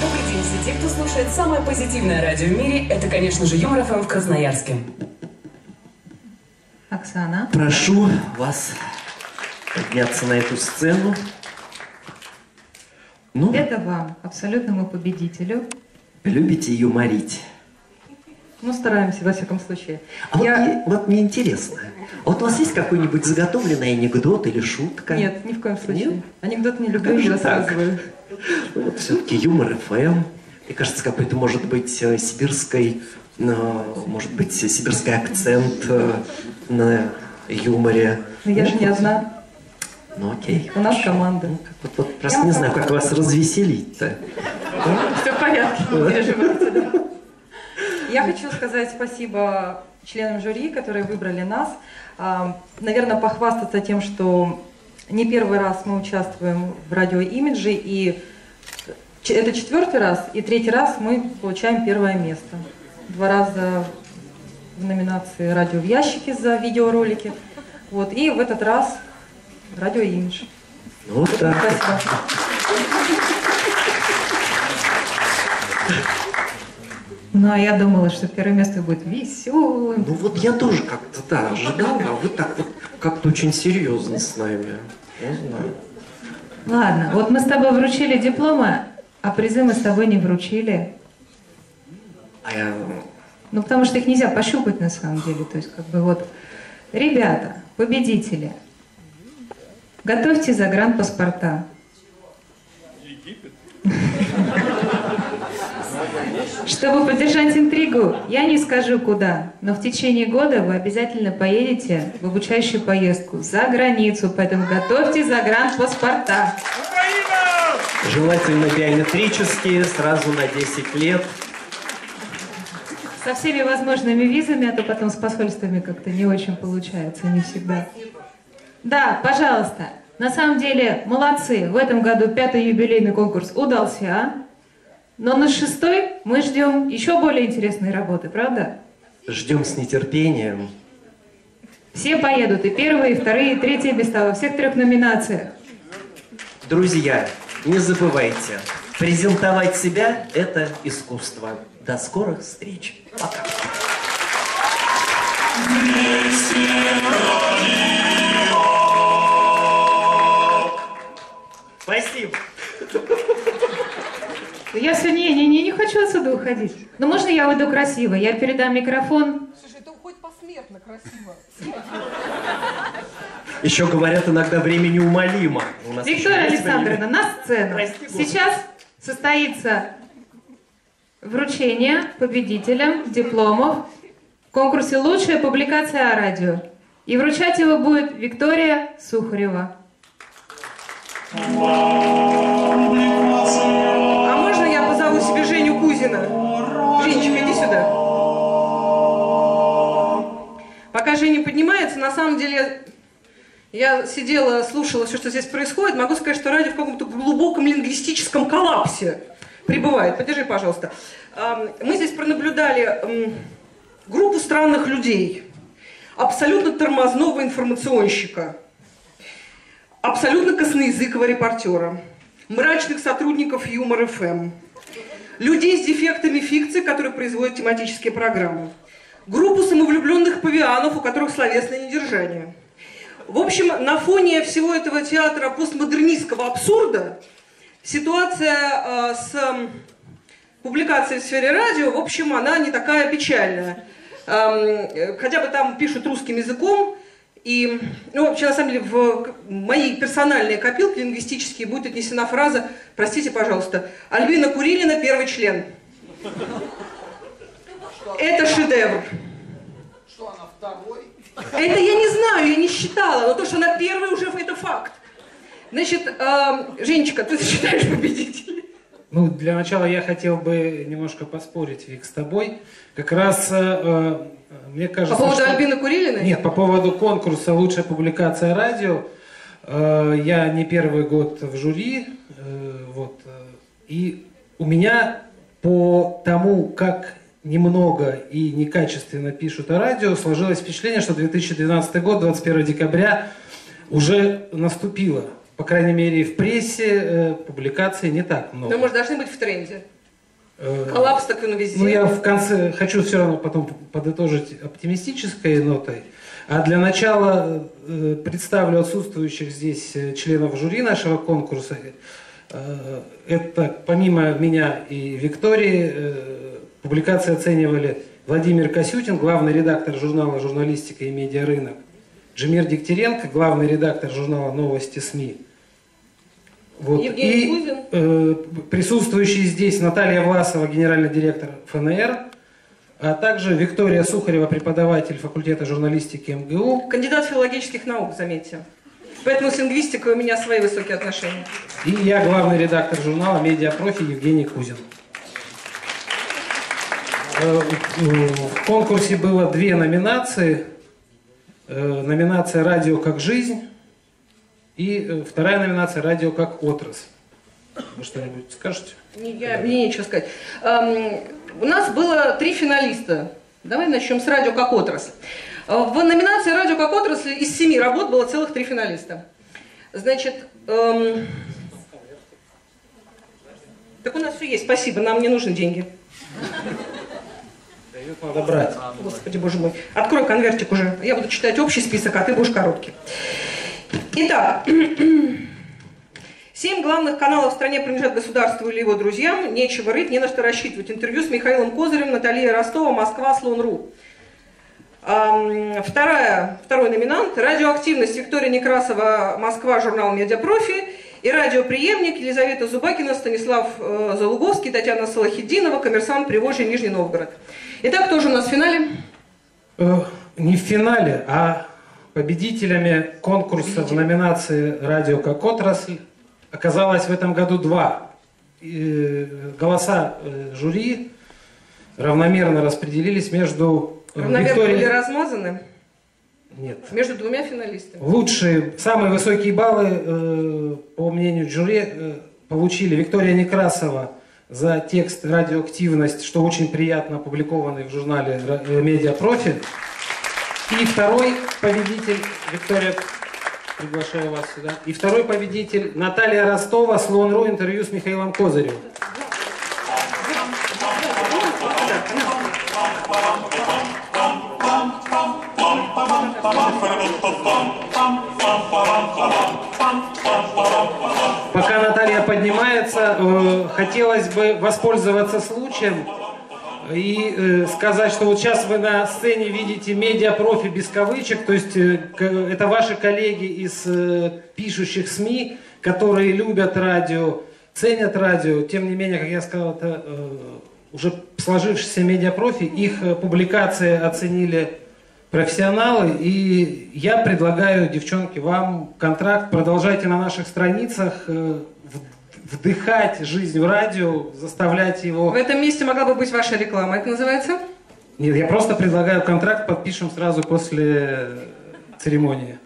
Добрый день, все те, кто слушает самое позитивное радио в мире, это, конечно же, Юмор ФМ в Красноярске. Оксана. Прошу вас подняться на эту сцену. Ну, Это вам, абсолютному победителю. любите юморить. Ну, стараемся, во всяком случае. А вот, мне, вот мне интересно, вот у вас есть какой-нибудь заготовленный анекдот или шутка? Нет, ни в коем случае. Анекдот не люблю, Как не рассказываю. Ну, Вот все-таки юмор ФМ. Мне кажется, какой-то может быть э, сибирской, э, может быть сибирский акцент э, на юморе. Но я же не одна. Ну окей. У нас команда. Вот, вот просто не знаю, как вас развеселить-то. Все в порядке, не переживайте. да. Я хочу сказать спасибо членам жюри, которые выбрали нас. А, Наверное, похвастаться тем, что не первый раз мы участвуем в радиоимидже, и это четвертый раз, и третий раз мы получаем первое место. Два раза в номинации «Радио в ящике» за видеоролики, вот, и в этот раз радиоимидж. Вот так. Спасибо. Ну, а я думала, что первое место будет веселым. Ну вот я тоже как-то, да, ожидал, а вы так вот как-то очень серьезно с нами. Не знаю. Ладно, вот мы с тобой вручили дипломы, а призы мы с тобой не вручили. А я... Ну, потому что их нельзя пощупать на самом деле. То есть, как бы вот, ребята, победители, готовьте загранпаспорта. Чтобы поддержать интригу, я не скажу куда, но в течение года вы обязательно поедете в обучающую поездку за границу, поэтому готовьте загранпаспорта. Желательно биометрические, сразу на 10 лет. Со всеми возможными визами, а то потом с посольствами как-то не очень получается, не всегда. Да, пожалуйста. На самом деле, молодцы. В этом году пятый юбилейный конкурс удался. Но на шестой мы ждем еще более интересной работы, правда? Ждем с нетерпением. Все поедут, и первые, и вторые, и третьи места во всех трех номинациях. Друзья, не забывайте, презентовать себя – это искусство. До скорых встреч. Пока. Спасибо. Ну, я все не, не, не, не хочу отсюда уходить. Но можно я уйду красиво? Я передам микрофон. Слушай, это уходит посмертно красиво. Еще говорят иногда время неумолимо. Виктория Александровна, время... на сцену. Прости, Сейчас состоится вручение победителям дипломов в конкурсе «Лучшая публикация о радио». И вручать его будет Виктория Сухарева. А можно я позову себе Женю Кузина? Женечка, иди сюда. Пока Женя поднимается, на самом деле я сидела, слушала все, что здесь происходит. Могу сказать, что радио в каком-то глубоком лингвистическом коллапсе пребывает. Подержи, пожалуйста. Мы здесь пронаблюдали группу странных людей, абсолютно тормозного информационщика, абсолютно косноязыкого репортера, мрачных сотрудников Юмор ФМ, людей с дефектами фикции, которые производят тематические программы, группу самовлюбленных павианов, у которых словесное недержание. В общем, на фоне всего этого театра постмодернистского абсурда ситуация э, с публикацией в сфере радио, в общем, она не такая печальная. Эм, э, хотя бы там пишут русским языком, и, ну, вообще, на самом деле, в к- мои персональные копилки лингвистические будет отнесена фраза, простите, пожалуйста, Альбина Курилина, первый член. Это шедевр. Что она второй? Это я не знаю, я не считала, но то, что она первая, уже это факт. Значит, эм, Женечка, ты считаешь победителей? Ну, для начала я хотел бы немножко поспорить, Вик, с тобой. Как раз, э, э, мне кажется, По поводу что- Альбины Курилиной? Нет, по поводу конкурса «Лучшая публикация радио». Э, Я не первый год в жюри, вот, и у меня по тому, как немного и некачественно пишут о радио, сложилось впечатление, что 2012 год, 21 декабря, уже наступило. По крайней мере, в прессе э, публикаций не так много. Ну, может, должны быть в тренде. Э, Коллапс такой на везде. ну, я в конце хочу все равно потом подытожить оптимистической нотой. А для начала э, представлю отсутствующих здесь э, членов жюри нашего конкурса. Это помимо меня и Виктории публикации оценивали Владимир Косютин, главный редактор журнала «Журналистика и медиарынок», Джемир Дегтяренко, главный редактор журнала «Новости СМИ». Вот. Евгений Кузин. э, присутствующие здесь Наталья Власова, генеральный директор ФНР, а также Виктория Сухарева, преподаватель факультета журналистики МГУ, Кандидат филологических наук, заметьте. Поэтому с лингвистикой у меня свои высокие отношения. и я, главный редактор журнала «Медиапрофи» Евгений Кузин. Э, В конкурсе было две номинации. Э, Номинация «Радио как жизнь» и э, вторая номинация «Радио как отрасль». Вы что-нибудь скажете? Не- я- мне нечего сказать. Эм, у нас было три финалиста. Давай начнем с радио как отрасль. Э, В номинации радио как отрасль из семи работ было целых три финалиста. Значит, эм, так у нас все есть. Спасибо, нам не нужны деньги. Дают надо брать. Господи, боже мой. Открой конвертик уже. Я буду читать общий список, а ты будешь короткий. Итак, семь главных каналов в стране принадлежат государству или его друзьям. Нечего рыть, не на что рассчитывать. Интервью с Михаилом Козыревым, Наталья Ростова, Москва, Слон.ру. Вторая, второй номинант. Радиоактивность Виктория Некрасова, Москва, журнал «Медиапрофи». И радиоприемник Елизавета Зубакина, Станислав э, Залуговский, Татьяна Салахиддинова, коммерсант Приволжье, Нижний Новгород. Итак, кто же у нас в финале? Э, Не в финале, а победителями конкурса в номинации «Радио как отрасль» оказалось в этом году два. И, э, Голоса э, жюри равномерно распределились между э, Равномерно были Викторией... размазаны Нет. между двумя финалистами. Лучшие, самые высокие баллы, по мнению жюри, получили Виктория Некрасова за текст «Радиоактивность», что очень приятно опубликованный в журнале «Ра- э, «Медиапрофи». И второй победитель, Виктория, приглашаю вас сюда. И второй победитель Наталья Ростова, Слон.ру, интервью с Михаилом Козыревым. Пока Наталья поднимается, э, хотелось бы воспользоваться случаем и э, сказать, что вот сейчас вы на сцене видите медиапрофи без кавычек, то есть э, это ваши коллеги из э, пишущих СМИ, которые любят радио, ценят радио. Тем не менее, как я сказал, это э, уже сложившиеся медиапрофи, их э, публикации оценили профессионалы, и я предлагаю, девчонки, вам контракт, продолжайте на наших страницах э, в- вдыхать жизнь в радио, заставлять его... В этом месте могла бы быть ваша реклама. Это называется? Нет, я просто предлагаю контракт, подпишем сразу после церемонии.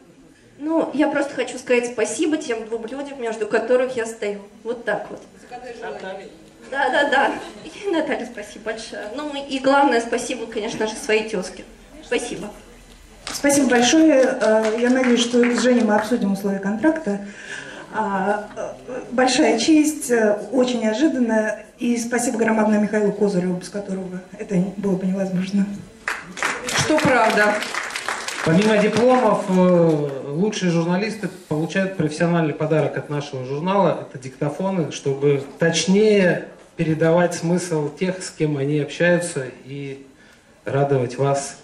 Ну, я просто хочу сказать спасибо тем двум людям, между которых я стою. Вот так вот. Да, да, да. И, Наталья, спасибо большое. Ну и главное, спасибо, конечно же, своей тезке. Спасибо. Спасибо большое. Э, Я надеюсь, что с Женей мы обсудим условия контракта. А, э, Большая честь, э, очень неожиданно. И спасибо громадное Михаилу Козыреву, без которого это было бы невозможно. Что правда. Помимо дипломов, э, лучшие журналисты получают профессиональный подарок от нашего журнала. Это диктофоны, чтобы точнее передавать смысл тех, с кем они общаются, и радовать вас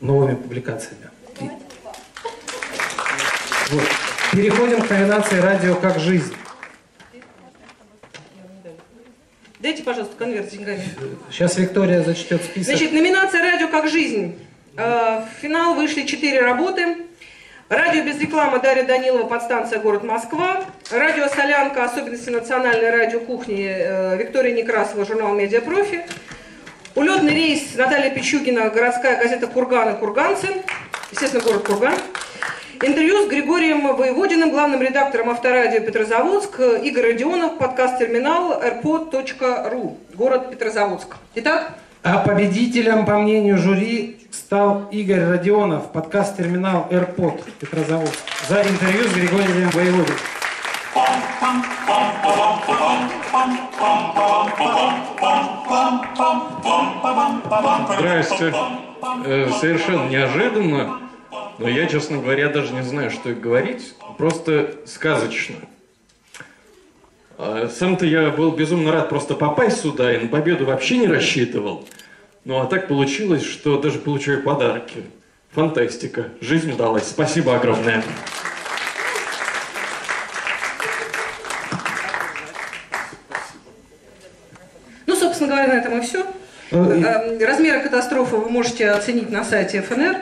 новыми публикациями. Вот. Переходим к номинации «Радио как жизнь». Дайте, пожалуйста, конверт с деньгами. Сейчас Виктория зачтет список. Значит, номинация «Радио как жизнь». Э, В финал вышли четыре работы. Радио без рекламы Дарья Данилова, подстанция «Город Москва». Радио «Солянка. Особенности национальной радиокухни» э, Виктория Некрасова, журнал «Медиапрофи». Улетный рейс Наталья Пичугина, городская газета «Курган» и «Курганцы». Естественно, город Курган. Интервью с Григорием Воеводиным, главным редактором авторадио Петрозаводск, Игорь Родионов, подкаст терминал airpod.ru, город Петрозаводск. Итак, А победителем, по мнению жюри, стал Игорь Родионов, подкаст терминал AirPod Петрозаводск, за интервью с Григорием Воеводиным. Здрасте. Э, совершенно неожиданно, но я, честно говоря, даже не знаю, что и говорить. Просто сказочно. А Сам-то я был безумно рад просто попасть сюда и на победу вообще не рассчитывал. Ну а так получилось, что даже получаю подарки. Фантастика. Жизнь удалась. Спасибо огромное. ну, собственно говоря, на этом и все. Э, Размеры катастрофы вы можете оценить на сайте ФНР.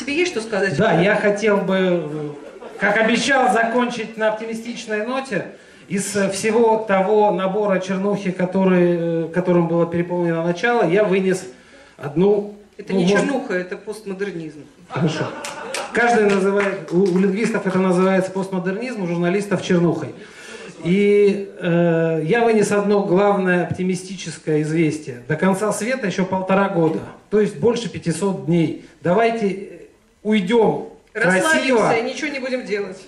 Тебе есть что сказать? Да, я хотел бы, как обещал, закончить на оптимистичной ноте. Из э, всего того набора чернухи, который, э, которым было переполнено начало, я вынес одну... Это ну, не может, чернуха, это постмодернизм. Хорошо. Каждый называет, у, у лингвистов это называется постмодернизм, у журналистов чернухой. И э, я вынес одно главное оптимистическое известие. До конца света еще полтора года, то есть больше 500 дней. Давайте уйдем красиво, ничего не будем делать.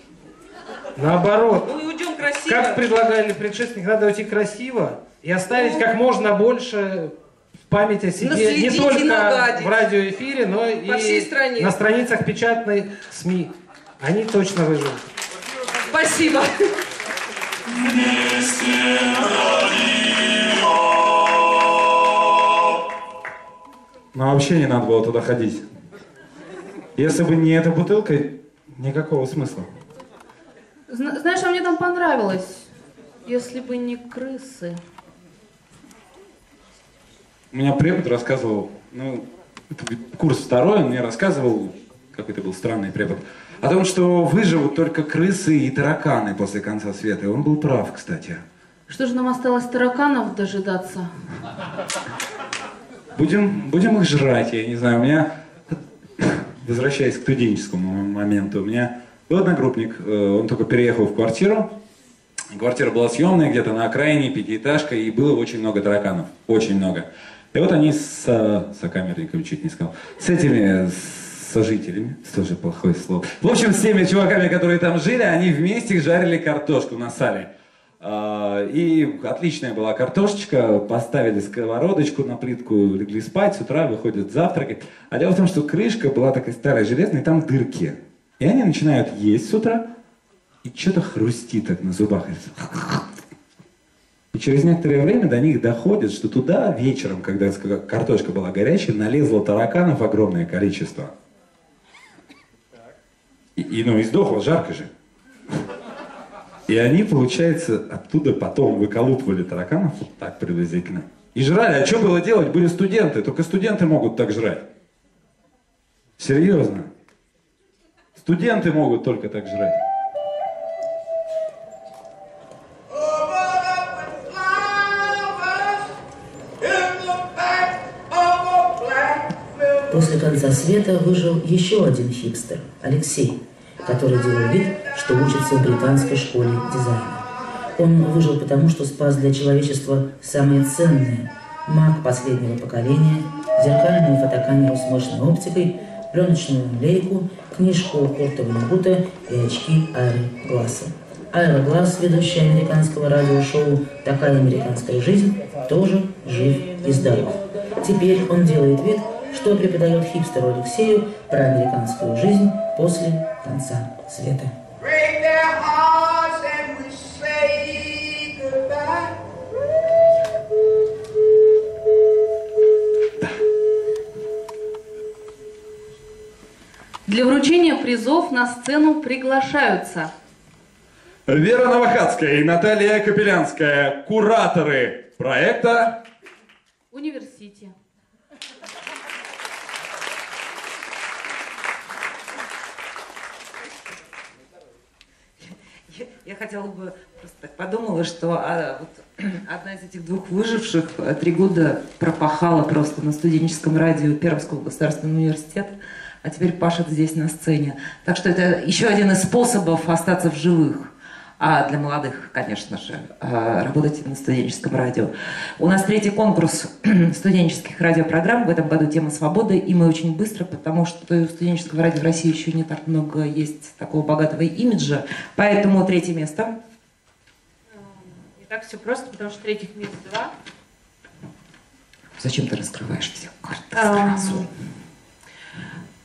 наоборот. Ну и уйдем красиво. Как предлагали предшественники, надо уйти красиво и оставить как можно больше память о себе не только нагадить. в радиоэфире, но По и всей стране. на страницах печатной СМИ. Они точно выживут. Спасибо. Но вообще не надо было туда ходить. Если бы не эта бутылка, никакого смысла. Зна- Знаешь, а мне там понравилось, если бы не крысы. У меня препод рассказывал, ну, это курс второй, он мне рассказывал, какой-то был странный препод, о том, что выживут только крысы и тараканы после конца света. И он был прав, кстати. Что же нам осталось тараканов дожидаться? Будем, будем их жрать, я не знаю. У меня, возвращаясь к студенческому моменту, у меня был одногруппник, э, он только переехал в квартиру. Квартира была съемная, где-то на окраине, пятиэтажка, и было очень много тараканов. Очень много. И вот они с сокамерниками, чуть не сказал, с этими сожителями, тоже плохое слово. В общем, с теми чуваками, которые там жили, они вместе жарили картошку на сале. А, И отличная была картошечка, поставили сковородочку на плитку, легли спать, с утра выходят завтракать. А дело в том, что крышка была такая старая железная, и там дырки. И они начинают есть с утра, и что-то хрустит так на зубах. через некоторое время до них доходит, что туда вечером, когда картошка была горячая, налезло тараканов огромное количество. И, и, ну, и сдохло, жарко же. И они, получается, оттуда потом выколупывали тараканов, вот так приблизительно. И жрали. А что было делать? Были студенты. Только студенты могут так жрать. Серьезно. Студенты могут только так жрать. После конца света выжил еще один хипстер, Алексей, который делал вид, что учится в британской школе дизайна. Он выжил потому, что спас для человечества самые ценные – маг последнего поколения, зеркальную фотокамеру с мощной оптикой, пленочную лейку, книжку Курта Ванегута и очки Айры Гласса. Айра Гласс, ведущая американского радиошоу «Такая американская жизнь», тоже жив и здоров. Теперь он делает вид, что преподает хипстеру Алексею про американскую жизнь после конца света. Для вручения призов на сцену приглашаются Вера Новохадская и Наталья Капелянская, кураторы проекта Университи. Я, хотела бы, просто так подумала, что а, вот, одна из этих двух выживших а, три года пропахала просто на студенческом радио Пермского государственного университета, а теперь пашет здесь на сцене. Так что это еще один из способов остаться в живых. А для молодых, конечно же, а, работать на студенческом радио. У нас третий конкурс студенческих радиопрограмм. В этом году тема свободы. И мы очень быстро, потому что у студенческого радио в России еще не так много есть такого богатого имиджа. Поэтому третье место. Не так все просто, потому что третьих мест два. Зачем ты раскрываешь все карты сразу?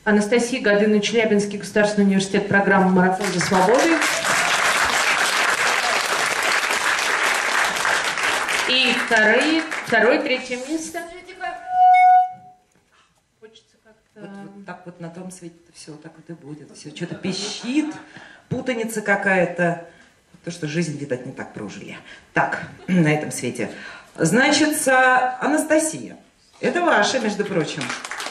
Анастасия Годына, Челябинский государственный университет, программа «Марафон за свободой». И вторые, второе, третье место. Хочется как-то... Вот, вот так вот на том свете все так вот и будет. Все что-то пищит, путаница какая-то. То, что жизнь, видать, не так прожили. Так, на этом свете. Значит, а, Анастасия, это ваша, между прочим.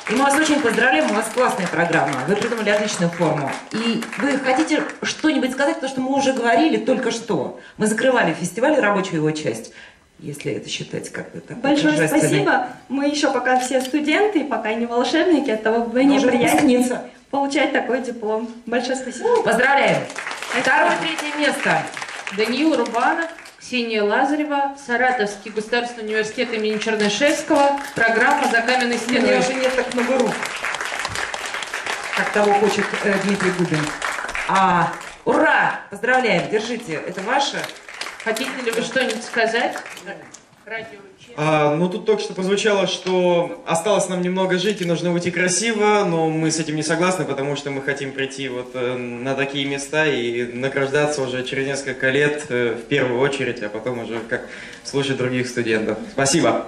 И мы вас очень поздравляем, у вас классная программа. Вы придумали отличную форму. И вы хотите что-нибудь сказать, потому что мы уже говорили только что. Мы закрывали фестиваль, рабочую его часть. Если это считать как бы так Большое спасибо. Мы еще пока все студенты, пока не волшебники, оттого вдвойне Уже приятнее выпускница. получать такой диплом. Большое спасибо. Поздравляем. Второе, третье место. Даниил Рубанов, Ксения Лазарева, Саратовский государственный университет имени Чернышевского, программа «За каменной У стеной». меня уже нет так много рук, как того хочет э, Дмитрий Губин. А, ура! Поздравляем, держите, это ваше. Хотите ли вы что-нибудь сказать? Радио. А, ну, тут только что прозвучало, что осталось нам немного жить и нужно уйти красиво, но мы с этим не согласны, потому что мы хотим прийти вот э, на такие места и награждаться уже через несколько лет э, в первую очередь, а потом уже как слушать других студентов. Спасибо.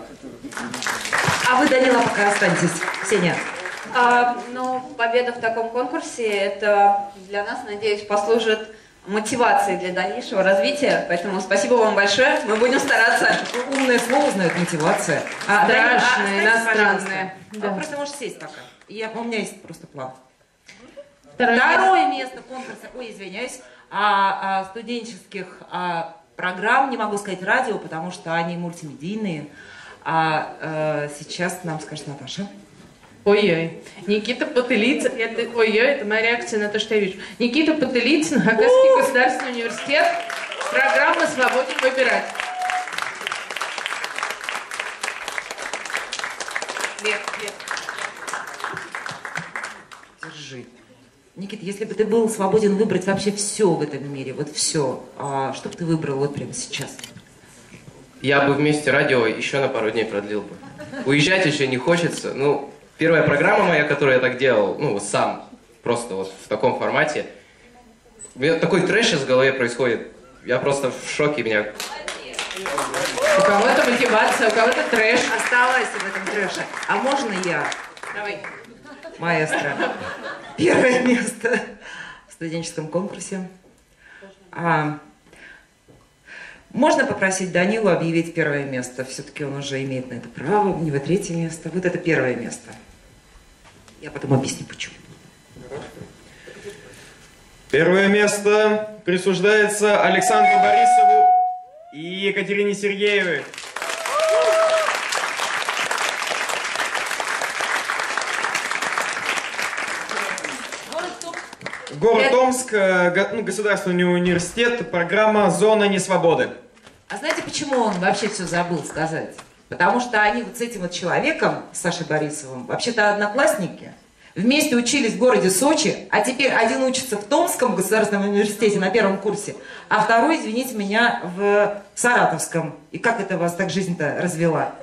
А вы, Данила, пока останетесь. Ксения. А, ну, победа в таком конкурсе, это для нас, надеюсь, послужит мотивацией для дальнейшего развития. Поэтому спасибо вам большое. Мы будем стараться. Умное слово знает мотивация. А, Страшное, а, иностранное. А, просто можешь сесть пока. Я, у меня есть просто план. Второе Второе место конкурса, ой, извиняюсь, а, а, студенческих а, программ, не могу сказать радио, потому что они мультимедийные. А э, сейчас нам скажет Наташа. Ой-ой. Никита Потылицын, это, ой-ой, это моя реакция на то, что я вижу. Никита Потылицын, Хакасский государственный университет, программа «Свободен выбирать». Лев, Лев. Держи. Никита, если бы ты был свободен выбрать вообще все в этом мире, вот все, а, что бы ты выбрал вот прямо сейчас? Я бы вместе радио еще на пару дней продлил бы. Уезжать еще не хочется. Ну, первая программа моя, которую я так делал, ну, вот сам, просто вот в таком формате. У меня такой трэш из головы происходит. Я просто в шоке, меня У кого-то мотивация, у кого-то трэш. Оставайся в этом трэше. А можно я? Давай. Маэстро. Первое место в студенческом конкурсе. А, можно попросить Данилу объявить первое место? Все-таки он уже имеет на это право. У него третье место. Вот это первое место. Я потом объясню, почему. Первое место присуждается Александру Борисову и Екатерине Сергеевой. Город Томск, э, го- ну, Государственный университет, программа «Зона несвободы». А знаете, почему он вообще все забыл сказать? Потому что они вот с этим вот человеком, Сашей Борисовым, вообще-то одноклассники, вместе учились в городе Сочи, а теперь один учится в Томском государственном университете на первом курсе, а второй, извините меня, в Саратовском. И как это вас так жизнь-то развела?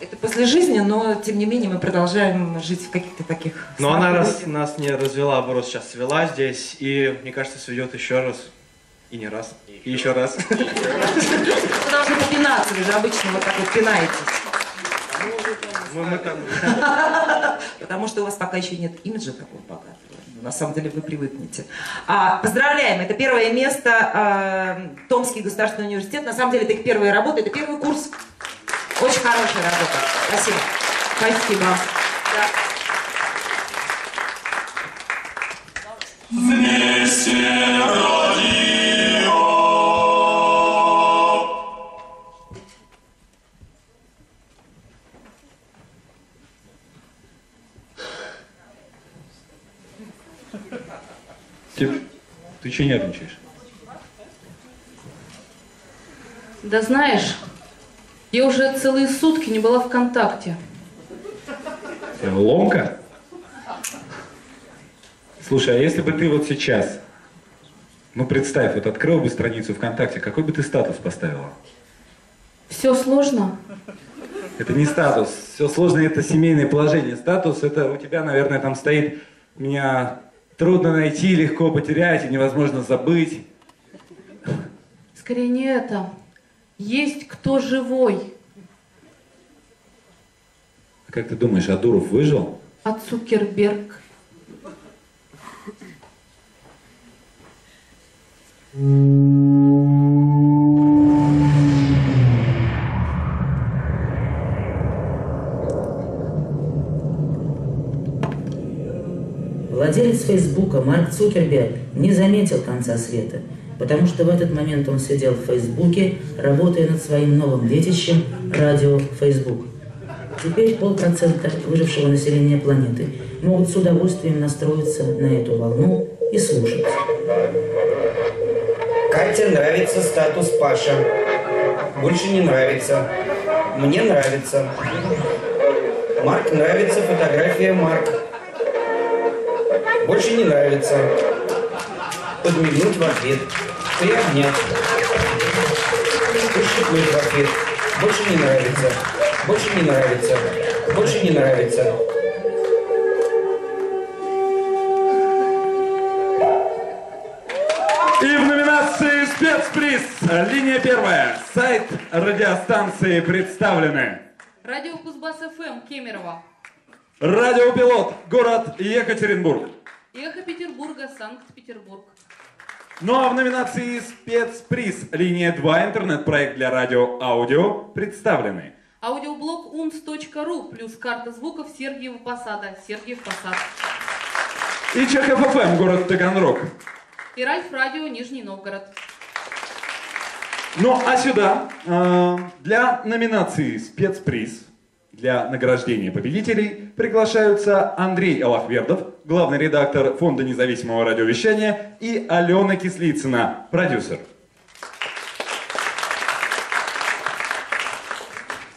Это после жизни, но тем не менее мы продолжаем жить в каких-то таких... Но она раз, нас не развела, а наоборот, сейчас свела здесь, и, мне кажется, сведет еще раз. И не раз, и еще раз. Вы должны попинаться, вы же обычно вот так вот пинаетесь. Мы там... Потому что у вас пока еще нет имиджа такого богатого. На самом деле вы привыкнете. А, поздравляем, это первое место, а, Томский государственный университет. На самом деле это их первая работа, это первый курс. Очень хорошая работа. Спасибо. Спасибо. Вместе радио. Ты че нервничаешь? Да знаешь, я уже целые сутки не была ВКонтакте. Э, Ломка? Слушай, а если бы ты вот сейчас, ну представь, вот открыл бы страницу ВКонтакте, какой бы ты статус поставила? Все сложно. Это не статус. Все сложное это семейное положение. Статус это у тебя, наверное, там стоит меня трудно найти, легко потерять и невозможно забыть. Скорее не это. Есть кто живой. Как ты думаешь, Адуров выжил? А Цукерберг. Владелец Фейсбука Марк Цукерберг не заметил конца света, потому что в этот момент он сидел в Фейсбуке, работая над своим новым детищем радио Фейсбук. Теперь полпроцента выжившего населения планеты могут с удовольствием настроиться на эту волну и слушать. Кате нравится статус Паша. Больше не нравится. Мне нравится. Марк нравится фотография Марк. Больше не нравится. Подмигнуть в ответ. Приобнять. Ущипнуть в ответ. Больше не нравится. Больше не нравится. Больше не нравится. И в номинации спецприз линия первая. Сайт радиостанции представлены. Радио Кузбасс ФМ Кемерово. Радиопилот, город Екатеринбург. Эхо Петербурга, Санкт-Петербург. Ну а в номинации спецприз линия 2 интернет-проект для радио аудио представлены. Аудиоблог uns.ru плюс карта звуков Сергиева Посада. Сергиев Посад. И Чехов ФМ, город Таганрог. И Ральф Радио Нижний Новгород. Ну а сюда э, для номинации спецприз для награждения победителей приглашаются Андрей Алахвердов, главный редактор Фонда независимого радиовещания, и Алена Кислицына, продюсер.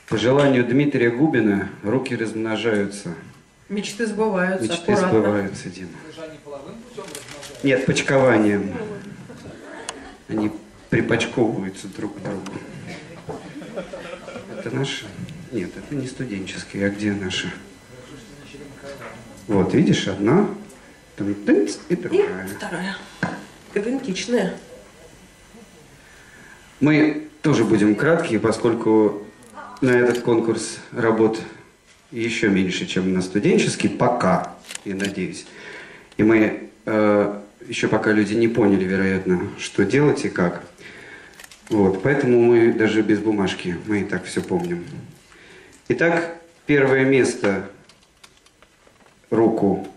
По желанию Дмитрия Губина руки размножаются. Мечты сбываются. Мечты аккуратно. сбываются, Дима. Нет, почкованием. Они припочковываются друг к другу. Это наши? Нет, это не студенческие. А где наши? Вот, видишь, одна, там тынц, и другая. Вторая. Идентичные. Мы тоже будем краткие, поскольку на этот конкурс работ еще меньше, чем на студенческий, пока, я надеюсь. И мы э, еще пока люди не поняли, вероятно, что делать и как. Вот, поэтому мы даже без бумажки, мы и так все помним. Итак, первое место руку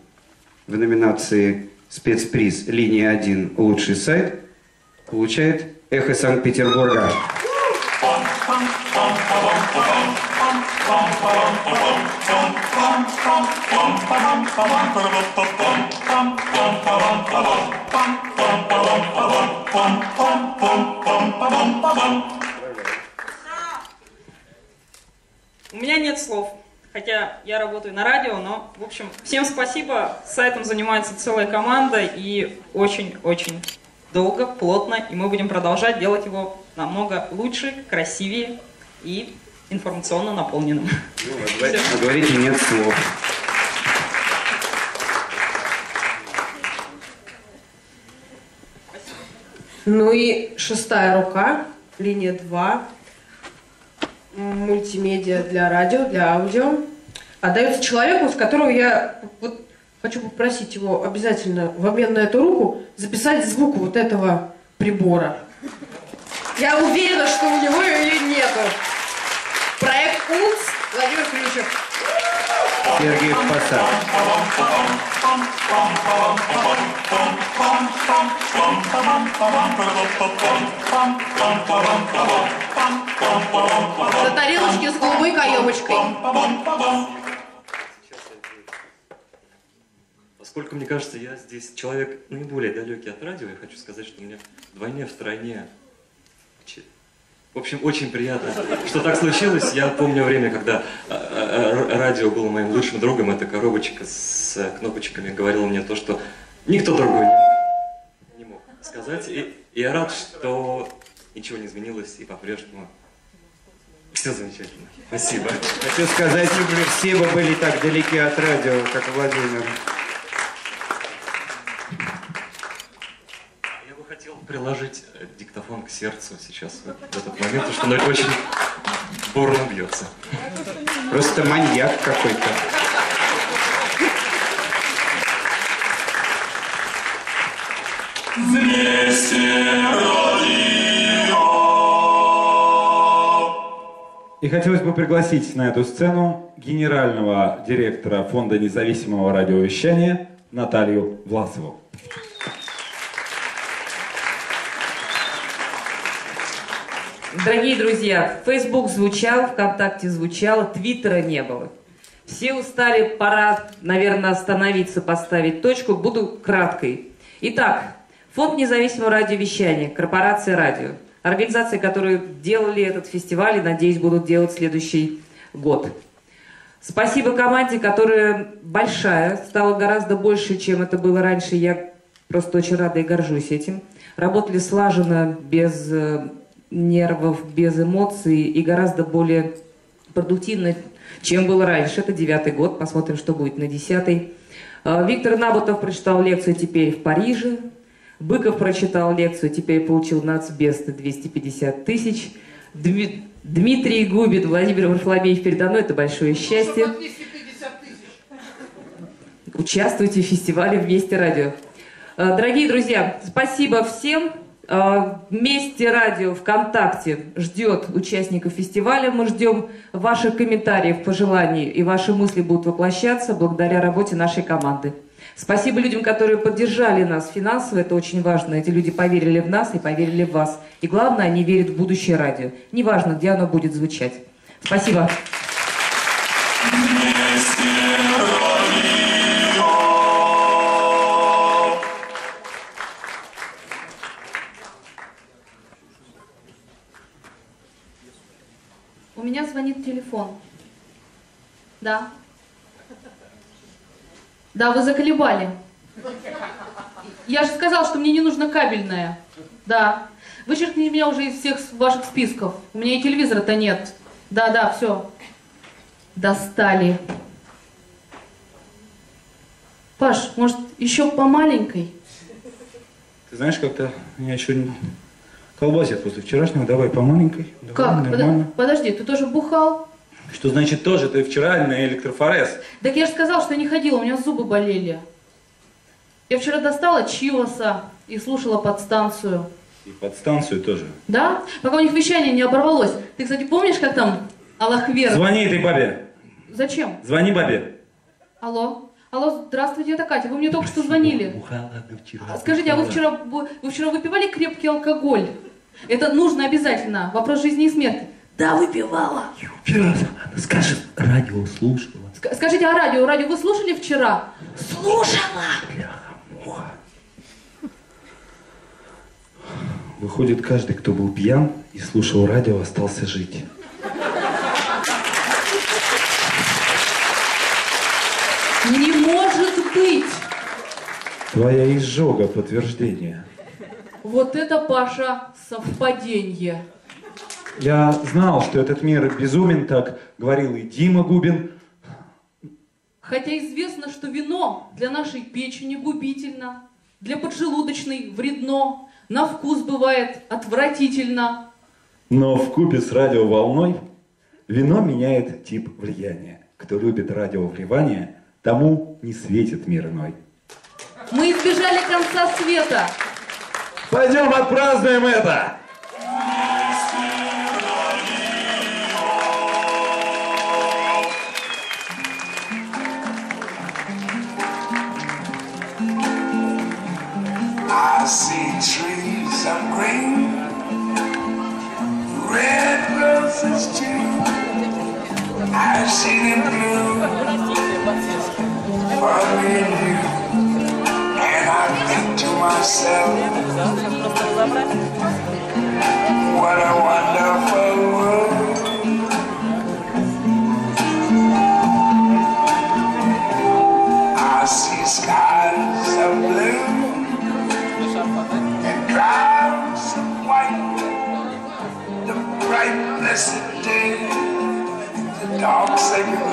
в номинации спецприз «Линия 1. Лучший сайт» получает «Эхо Санкт-Петербурга». У меня нет слов. Хотя я работаю на радио, но, в общем, всем спасибо. Сайтом занимается целая команда и очень-очень долго, плотно. И мы будем продолжать делать его намного лучше, красивее и информационно наполненным. А говорите нет слов. Ну и шестая рука, линия 2, мультимедиа для радио, для аудио. Отдается человеку, с которого я вот хочу попросить его обязательно в обмен на эту руку записать звук вот этого прибора. Я уверена, что у него ее нету. Проект УЛС, Владимир Ключев. Сергей Посад. За тарелочки с голубой каемочкой. Поскольку, мне кажется, я здесь человек наиболее далекий от радио, я хочу сказать, что мне вдвойне в стране. В общем, очень приятно, что так случилось. Я помню время, когда а, а, а, радио было моим лучшим другом. Эта коробочка с кнопочками говорила мне то, что никто другой не, мог сказать. И, и я рад, что ничего не изменилось и по-прежнему все замечательно. Спасибо. Хочу сказать, все бы были так далеки от радио, как Владимир. Я бы хотел приложить э, диктофон к сердцу сейчас, вот, в этот момент, потому что оно очень бурно бьется. Просто маньяк какой-то. И хотелось бы пригласить на эту сцену генерального директора Фонда независимого радиовещания Наталью Власову. Дорогие друзья, Facebook звучал, ВКонтакте звучало, Твиттера не было. Все устали, пора, наверное, остановиться, поставить точку. Буду краткой. Итак, Фонд независимого радиовещания, Корпорация радио. Организации, которые делали этот фестиваль и, надеюсь, будут делать следующий год. Спасибо команде, которая большая, стала гораздо больше, чем это было раньше. Я просто очень рада и горжусь этим. Работали слаженно, без э, нервов, без эмоций и гораздо более продуктивно, чем было раньше. Это девятый год, посмотрим, что будет на десятый. А, Виктор Набутов прочитал лекцию теперь в Париже. Быков прочитал лекцию, теперь получил нацбест 250 тысяч. Дми- Дмитрий Губин, Владимир Варфоломеев передо мной, это большое счастье. Участвуйте в фестивале «Вместе радио». А, Дорогие друзья, спасибо всем. А, Вместе радио ВКонтакте ждет участников фестиваля. Мы ждем ваших комментариев, пожеланий, и ваши мысли будут воплощаться благодаря работе нашей команды. Спасибо людям, которые поддержали нас финансово, это очень важно. Эти люди поверили в нас и поверили в вас. И главное, они верят в будущее радио. Неважно, где оно будет звучать. Спасибо. У меня звонит телефон. Да. Да, вы заколебали. Я же сказал, что мне не нужно кабельное. Да. Вычеркните меня уже из всех ваших списков. У меня и телевизора-то нет. Да, да, все. Достали. Паш, может, еще по маленькой? Ты знаешь, как-то меня еще колбасит после вчерашнего. Давай по маленькой. Давай, Как? Нормально. Подожди, ты тоже бухал? Что значит тоже? Ты вчера на электрофорез. Так я же сказал, что не ходила, у меня зубы болели. Я вчера достала Чиваса и слушала подстанцию. И подстанцию тоже. Да? Пока у них вещание не оборвалось. Ты, кстати, помнишь, как там Аллахвер? Звони этой бабе. Зачем? Звони бабе. Алло? Алло, здравствуйте, это Катя. Вы мне только что звонили. А Скажите, а вы вчера, вы вчера выпивали крепкий алкоголь? Это нужно обязательно. Вопрос жизни и смерти. Да, выпивала. Вчера скажет, радио слушала. Ск- Скажите, а радио? Радио вы слушали вчера? Слушала. Выходит, каждый, кто был пьян и слушал радио, остался жить. Не может быть. Твоя изжога подтверждение. Вот это, Паша, совпадение. Я знал, что этот мир безумен, так говорил и Дима Губин. Хотя известно, что вино для нашей печени губительно, для поджелудочной вредно, на вкус бывает отвратительно. Но в купе с радиоволной вино меняет тип влияния. Кто любит радиовливание, тому не светит мир иной. Мы избежали конца света. Пойдем отпразднуем это! Of green, red roses too. I see them blue for me and you. And I think to myself, what a wonderful world. I see skies bright blessed day, the dogs say goodnight.